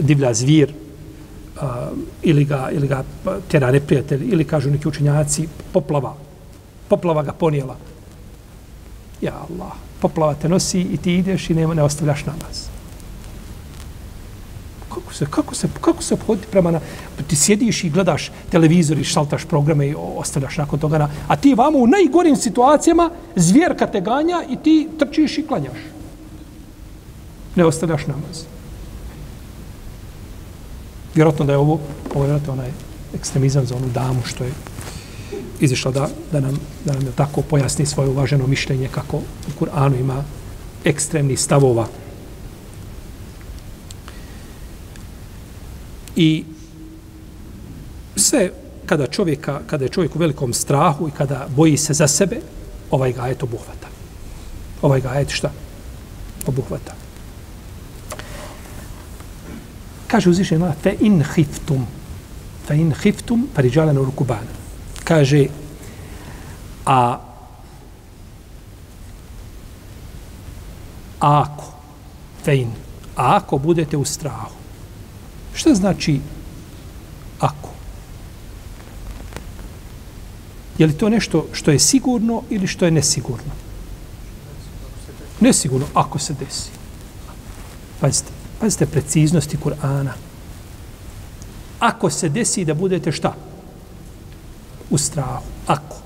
divlja zvir, uh, ili, ga, ili ga tjera neprijatelj, ili kažu neki učenjaci, poplava, poplava ga ponijela. Ja Allah, poplava te nosi i ti ideš i ne, ne ostavljaš namaz kako se, kako se, kako se obhoditi prema na... Ti sjediš i gledaš televizor i šaltaš programe i ostavljaš nakon toga na... A ti vamo u najgorim situacijama zvjerka te ganja i ti trčiš i klanjaš. Ne ostavljaš namaz. Vjerojatno da je ovo, ovo je vjerojatno onaj ekstremizam za onu damu što je izišla da, da, nam, da nam je tako pojasni svoje uvaženo mišljenje kako u Kur'anu ima ekstremni stavova I sve kada čovjeka, kada je čovjek u velikom strahu i kada boji se za sebe, ovaj ga ajet obuhvata. Ovaj ga ajet šta? Obuhvata. Kaže uzvišen Allah, fe in hiftum, fe in hiftum, pariđala na rukubana. Kaže, a ako, fe in, a ako budete u strahu, Šta znači ako? Je li to nešto što je sigurno ili što je nesigurno? Nesigurno, ako se desi. Pazite, pazite preciznosti Kur'ana. Ako se desi da budete šta? U strahu. Ako.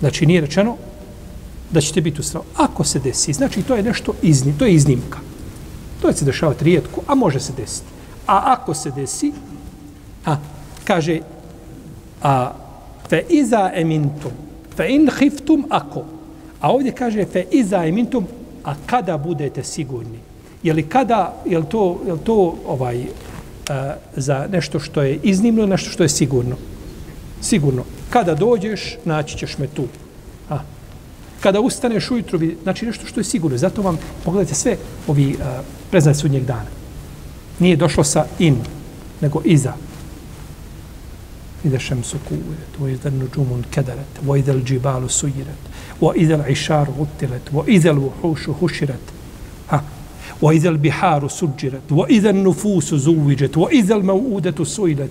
Znači nije rečeno da ćete biti u strahu. Ako se desi, znači to je nešto iznim, to je iznimka. To će se dešavati rijetko, a može se desiti. A ako se desi, a, kaže, a, fe iza emintum, fe in hiftum ako. A ovdje kaže fe iza emintum, a kada budete sigurni. Je li kada, je li to, je li to ovaj, a, za nešto što je iznimno, nešto što je sigurno? Sigurno. Kada dođeš, naći ćeš me tu. Kada ustaneš ujutru, znači nešto što je sigurno. Zato vam, pogledajte sve ovi eh, uh, preznaj sudnjeg dana. Nije došlo sa in, nego iza. Ide šemsu su o idel nuđumun kedaret, o idel džibalu sujiret, o idel išaru utilet, o idel vuhušu huširet, ha, vo idel biharu suđiret, vo idel nufusu zuviđet, vo idel maudetu sujiret,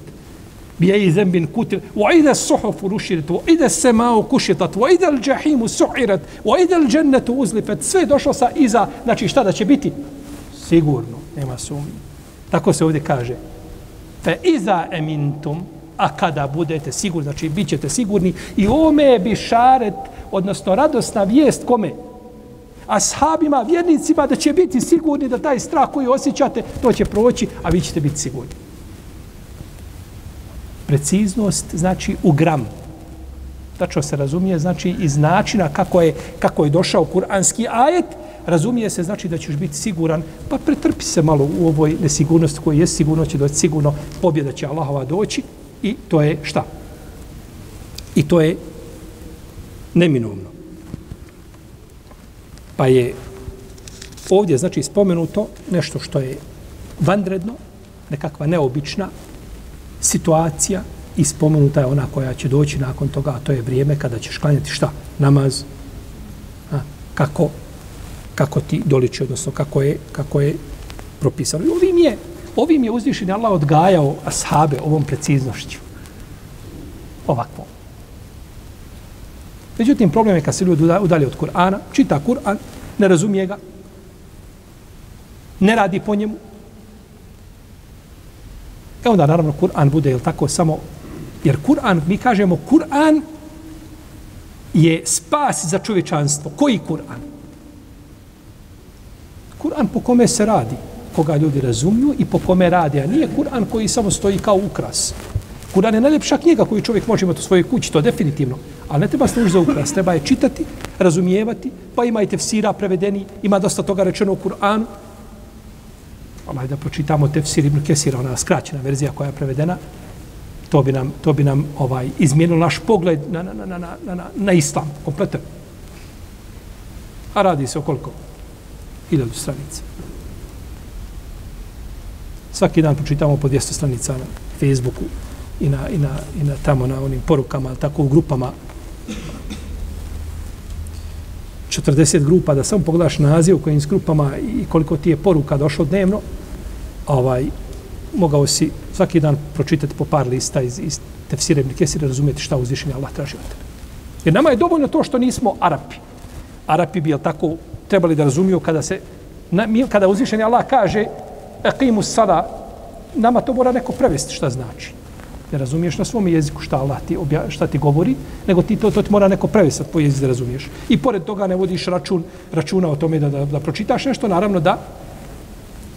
بأي ذنب قتل وإذا الصحف رشدت وإذا السماء كشطت وإذا الجحيم سعرت وإذا الجنة أزلفت sve došlo sa iza znači šta da će biti sigurno nema sumnje tako se ovdje kaže fe iza emintum a kada budete sigurni znači bit ćete sigurni i ome je bišaret odnosno radosna vijest kome ashabima, vjernicima da će biti sigurni da taj strah koji osjećate to će proći a vi ćete biti sigurni preciznost znači u gram. Tačno se razumije znači iz načina kako je, kako je došao kuranski ajet, razumije se znači da ćeš biti siguran, pa pretrpi se malo u ovoj nesigurnosti koja je sigurno će doći sigurno, pobjeda će Allahova doći i to je šta? I to je neminovno. Pa je ovdje znači spomenuto nešto što je vanredno, nekakva neobična situacija i spomenuta je ona koja će doći nakon toga, a to je vrijeme kada ćeš klanjati šta? Namaz. A, kako, kako ti doliči, odnosno kako je, kako je propisano. I ovim je, ovim je uzvišen Allah odgajao ashabe ovom preciznošću. Ovakvo. Međutim, problem je kad se ljudi udali od Kur'ana, čita Kur'an, ne razumije ga, ne radi po njemu. E onda naravno Kur'an bude, jel tako, samo, jer Kur'an, mi kažemo, Kur'an je spas za čovječanstvo. Koji Kur'an? Kur'an po kome se radi, koga ljudi razumiju i po kome radi, a nije Kur'an koji samo stoji kao ukras. Kur'an je najljepša knjiga koju čovjek može imati u svojoj kući, to definitivno. Ali ne treba služiti za ukras, treba je čitati, razumijevati, pa ima i tefsira prevedeni, ima dosta toga rečeno u Kur'anu ovaj, da pročitamo tefsir Ibn Kesira, ona skraćena verzija koja je prevedena, to bi nam, to bi nam ovaj izmijenilo naš pogled na, na, na, na, na, na, na islam, kompletan. A radi se o koliko? Hiljadu stranica. Svaki dan pročitamo po 200 stranica na Facebooku i na, i na, i na tamo na onim porukama, tako u grupama 40 grupa, da samo pogledaš naziv u kojim grupama i koliko ti je poruka došlo dnevno, ovaj, mogao si svaki dan pročitati po par lista iz, iz tefsire ibn Kesire, razumijeti šta uzvišenje Allah traži od tebe. Jer nama je dovoljno to što nismo Arapi. Arapi bi, tako, trebali da razumiju kada se, na, mi, kada uzvišenje Allah kaže eqimu sada, nama to mora neko prevesti šta znači. Ne razumiješ na svom jeziku šta Allah ti, obja, šta ti govori, nego ti to, to ti mora neko prevesti po jeziku da razumiješ. I pored toga ne vodiš račun, računa o tome da, da, da pročitaš nešto, naravno da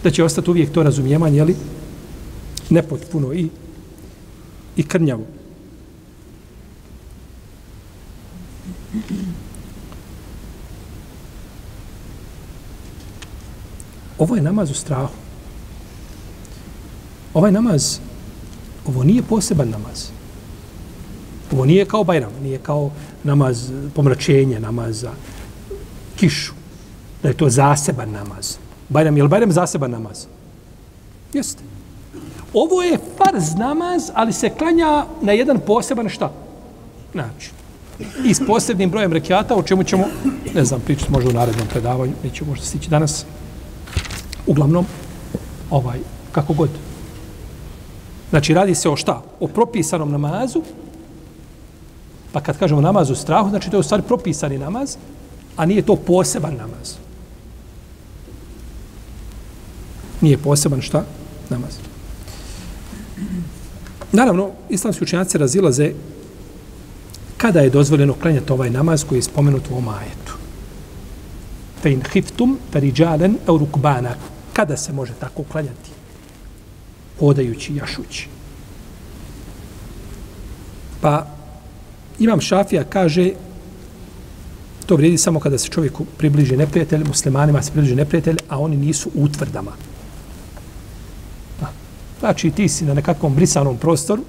da će ostati uvijek to razumijevanje, jeli, nepotpuno i, i krnjavo. Ovo je namaz u strahu. Ovaj namaz, ovo nije poseban namaz. Ovo nije kao Bajram, nije kao namaz pomračenja, namaz za kišu. Da je to zaseban namaz. Bajram, je li Bajram zaseban namaz? Jeste. Ovo je farz namaz, ali se klanja na jedan poseban šta? Način. I s posebnim brojem rekiata, o čemu ćemo, ne znam, pričati možda u narednom predavanju, nećemo možda stići danas. Uglavnom, ovaj, kako god. Znači, radi se o šta? O propisanom namazu, pa kad kažemo namaz u strahu, znači to je u stvari propisani namaz, a nije to poseban namaz. Nije poseban šta? Namaz. Naravno, islamski učenjaci razilaze kada je dozvoljeno klanjati ovaj namaz koji je spomenut u ovom ajetu. Fe in hiftum periđalen eurukbana. Kada se može tako klanjati? Hodajući, jašući. Pa, Imam Šafija kaže to vrijedi samo kada se čovjeku približi neprijatelj, muslimanima se približi neprijatelj, a oni nisu utvrdama. Znači, ti si na nekakvom brisanom prostoru,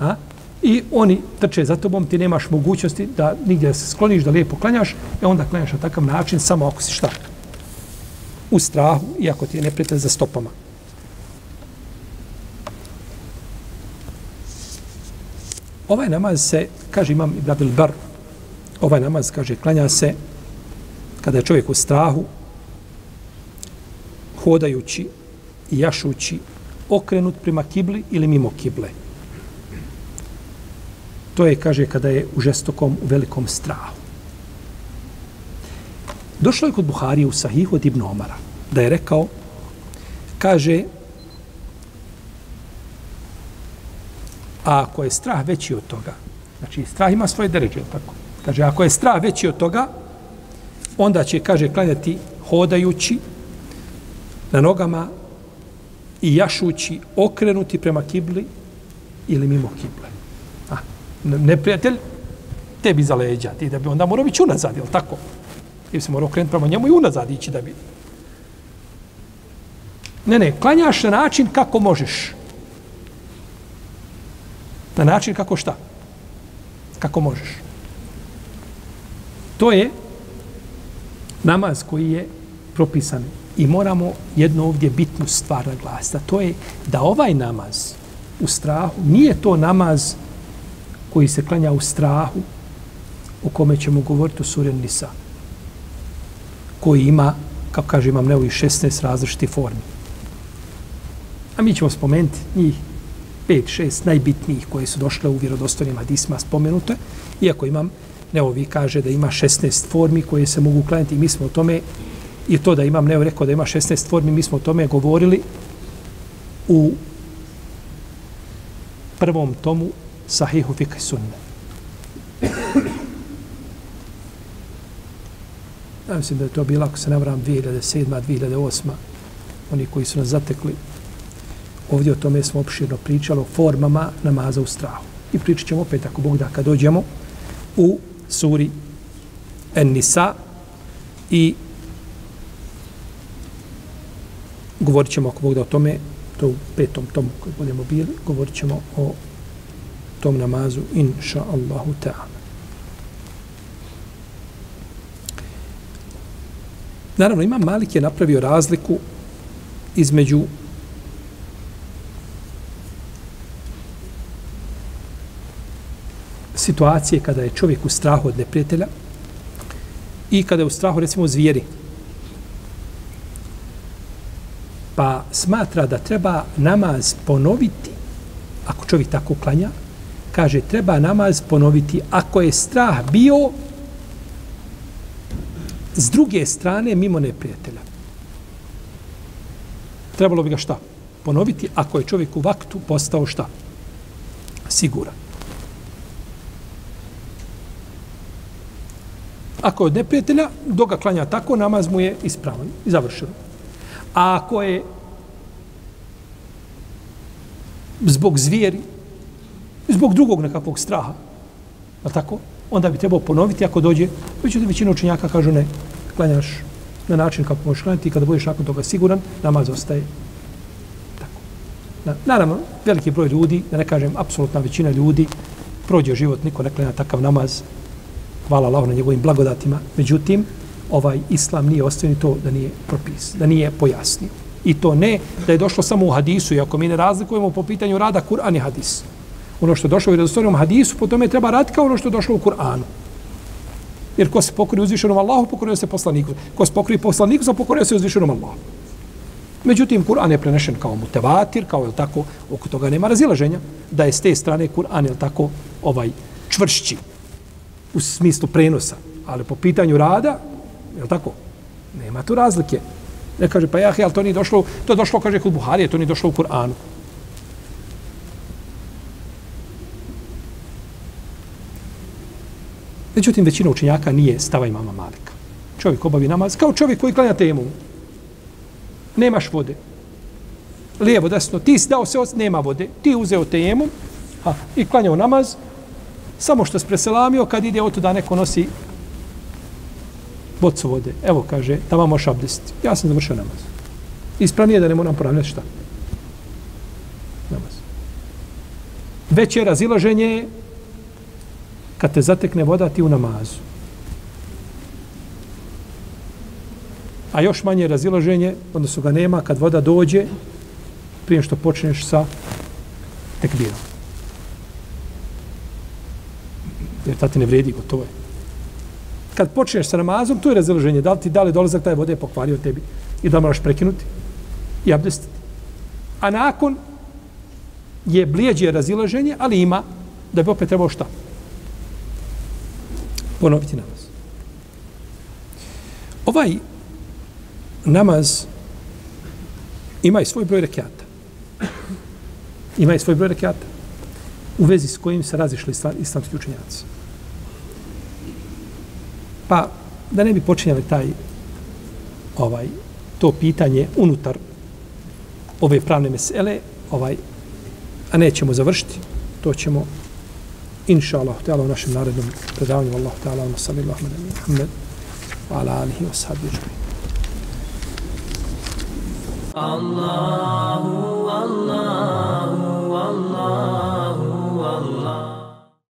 a, i oni trče za tobom, ti nemaš mogućnosti da nigdje se skloniš, da lijepo klanjaš, i onda klanjaš na takav način, samo ako si šta? U strahu, iako ti je neprijatelj za stopama. Ovaj namaz se, kaže imam Ibn Abil Bar, ovaj namaz, kaže, klanja se kada je čovjek u strahu, hodajući i jašući okrenut prema kibli ili mimo kible. To je, kaže, kada je u žestokom, u velikom strahu. Došlo je kod Buharije u Sahihu od Ibn Omara, da je rekao, kaže, a ako je strah veći od toga, znači strah ima svoje deređe, tako? Kaže, ako je strah veći od toga, onda će, kaže, klanjati hodajući na nogama i jašući okrenuti prema kibli ili mimo kible. A, neprijatelj tebi za leđa, ti da bi onda morao biti unazad, jel tako? Ili se morao okrenuti prema njemu i unazad ići da bi... Ne, ne, klanjaš na način kako možeš. Na način kako šta? Kako možeš. To je namaz koji je propisan I moramo jedno ovdje bitnu stvar naglasiti, to je da ovaj namaz u strahu nije to namaz koji se klanja u strahu o kome ćemo govoriti o suren Nisa, koji ima, kako kaže imam neovi 16 različitih formi. A mi ćemo spomenuti njih 5, 6 najbitnijih koje su došle u vjerodostojnim hadisma spomenute, iako imam, neovi kaže da ima 16 formi koje se mogu klanjati i mi smo o tome i to da imam neo rekao da ima 16 formi, mi smo o tome govorili u prvom tomu Sahihu Fikri Sunne. Ja mislim da je to bilo, ako se ne vram, 2007. 2008. Oni koji su nas zatekli, ovdje o tome smo opširno pričali o formama namaza u strahu. I pričat ćemo opet, ako Bog da, kad dođemo u suri En-Nisa i govorit ćemo, ako Bog da, o tome, to u petom tomu koji budemo bili, govorit ćemo o tom namazu, inša Allahu ta'ala. Naravno, Imam Malik je napravio razliku između situacije kada je čovjek u strahu od neprijatelja i kada je u strahu, recimo, zvijeri. Pa smatra da treba namaz ponoviti, ako čovjek tako klanja, kaže, treba namaz ponoviti ako je strah bio s druge strane mimo neprijatelja. Trebalo bi ga šta? Ponoviti ako je čovjek u vaktu postao šta? Siguran. Ako je od neprijatelja, dok ga klanja tako, namaz mu je ispravan i završen. A ako je zbog zvijeri, zbog drugog nekakvog straha, a tako, onda bi trebao ponoviti ako dođe, već većina učenjaka kažu ne, klanjaš na način kako možeš klanjati i kada budeš nakon toga siguran, namaz ostaje tako. Na, naravno, veliki broj ljudi, da ne kažem, apsolutna većina ljudi, prođe život, niko ne klanja takav namaz, hvala Allah na njegovim blagodatima, međutim, ovaj islam nije ostavio to da nije propis, da nije pojasnio. I to ne da je došlo samo u hadisu, iako mi ne razlikujemo po pitanju rada Kur'an i hadis. Ono što je došlo u redostojnom hadisu, po tome treba raditi kao ono što je došlo u Kur'anu. Jer ko se pokori uzvišenom Allahu, pokorio se poslaniku. Ko se pokori poslaniku, se pokorio se uzvišenom Allahu. Međutim, Kur'an je prenešen kao mutevatir, kao je tako, oko toga nema razilaženja, da je s te strane Kur'an je tako ovaj čvršći u smislu prenosa. Ali po pitanju rada, je tako, nema tu razlike. Ne kaže, pa ja, ali to nije došlo, to je došlo, kaže, kod Buharije, to nije došlo u Kur'anu. Međutim, većina učenjaka nije stava imama Malika. Čovjek obavi namaz, kao čovjek koji klanja temu. Nemaš vode. Lijevo, desno, ti si dao se, nema vode. Ti uzeo temu a, i klanjao namaz, samo što se preselamio kad ide od da neko nosi bocu vode. Evo, kaže, tamo moš abdest. Ja sam završio namaz. Ispravnije da ne moram poravljati šta. Namaz. Veće razilaženje kad te zatekne voda ti u namazu. A još manje razilaženje, odnosno ga nema, kad voda dođe, prije što počneš sa tekbirom. Jer ta ti ne vredi, gotovo je. Kad počneš sa namazom, to je razilaženje. Da li ti dali dolazak taj vode je pokvario tebi i da moraš prekinuti i abdestiti. A nakon je blijeđe razilaženje, ali ima da bi opet trebao šta? ponoviti namaz. Ovaj namaz ima i svoj broj rekiata. Ima i svoj broj rekiata u vezi s kojim se razišli islamski učenjaci. Pa, da ne bi počinjali taj ovaj to pitanje unutar ove pravne mesele, ovaj, a nećemo završiti, to ćemo inša Allah, te u našem narednom predavanju, Allah, te Allah, salli Allah, Muhammed, wa ala alihi wa sahbihi ajma'in. Allahu, Allahu, Allahu,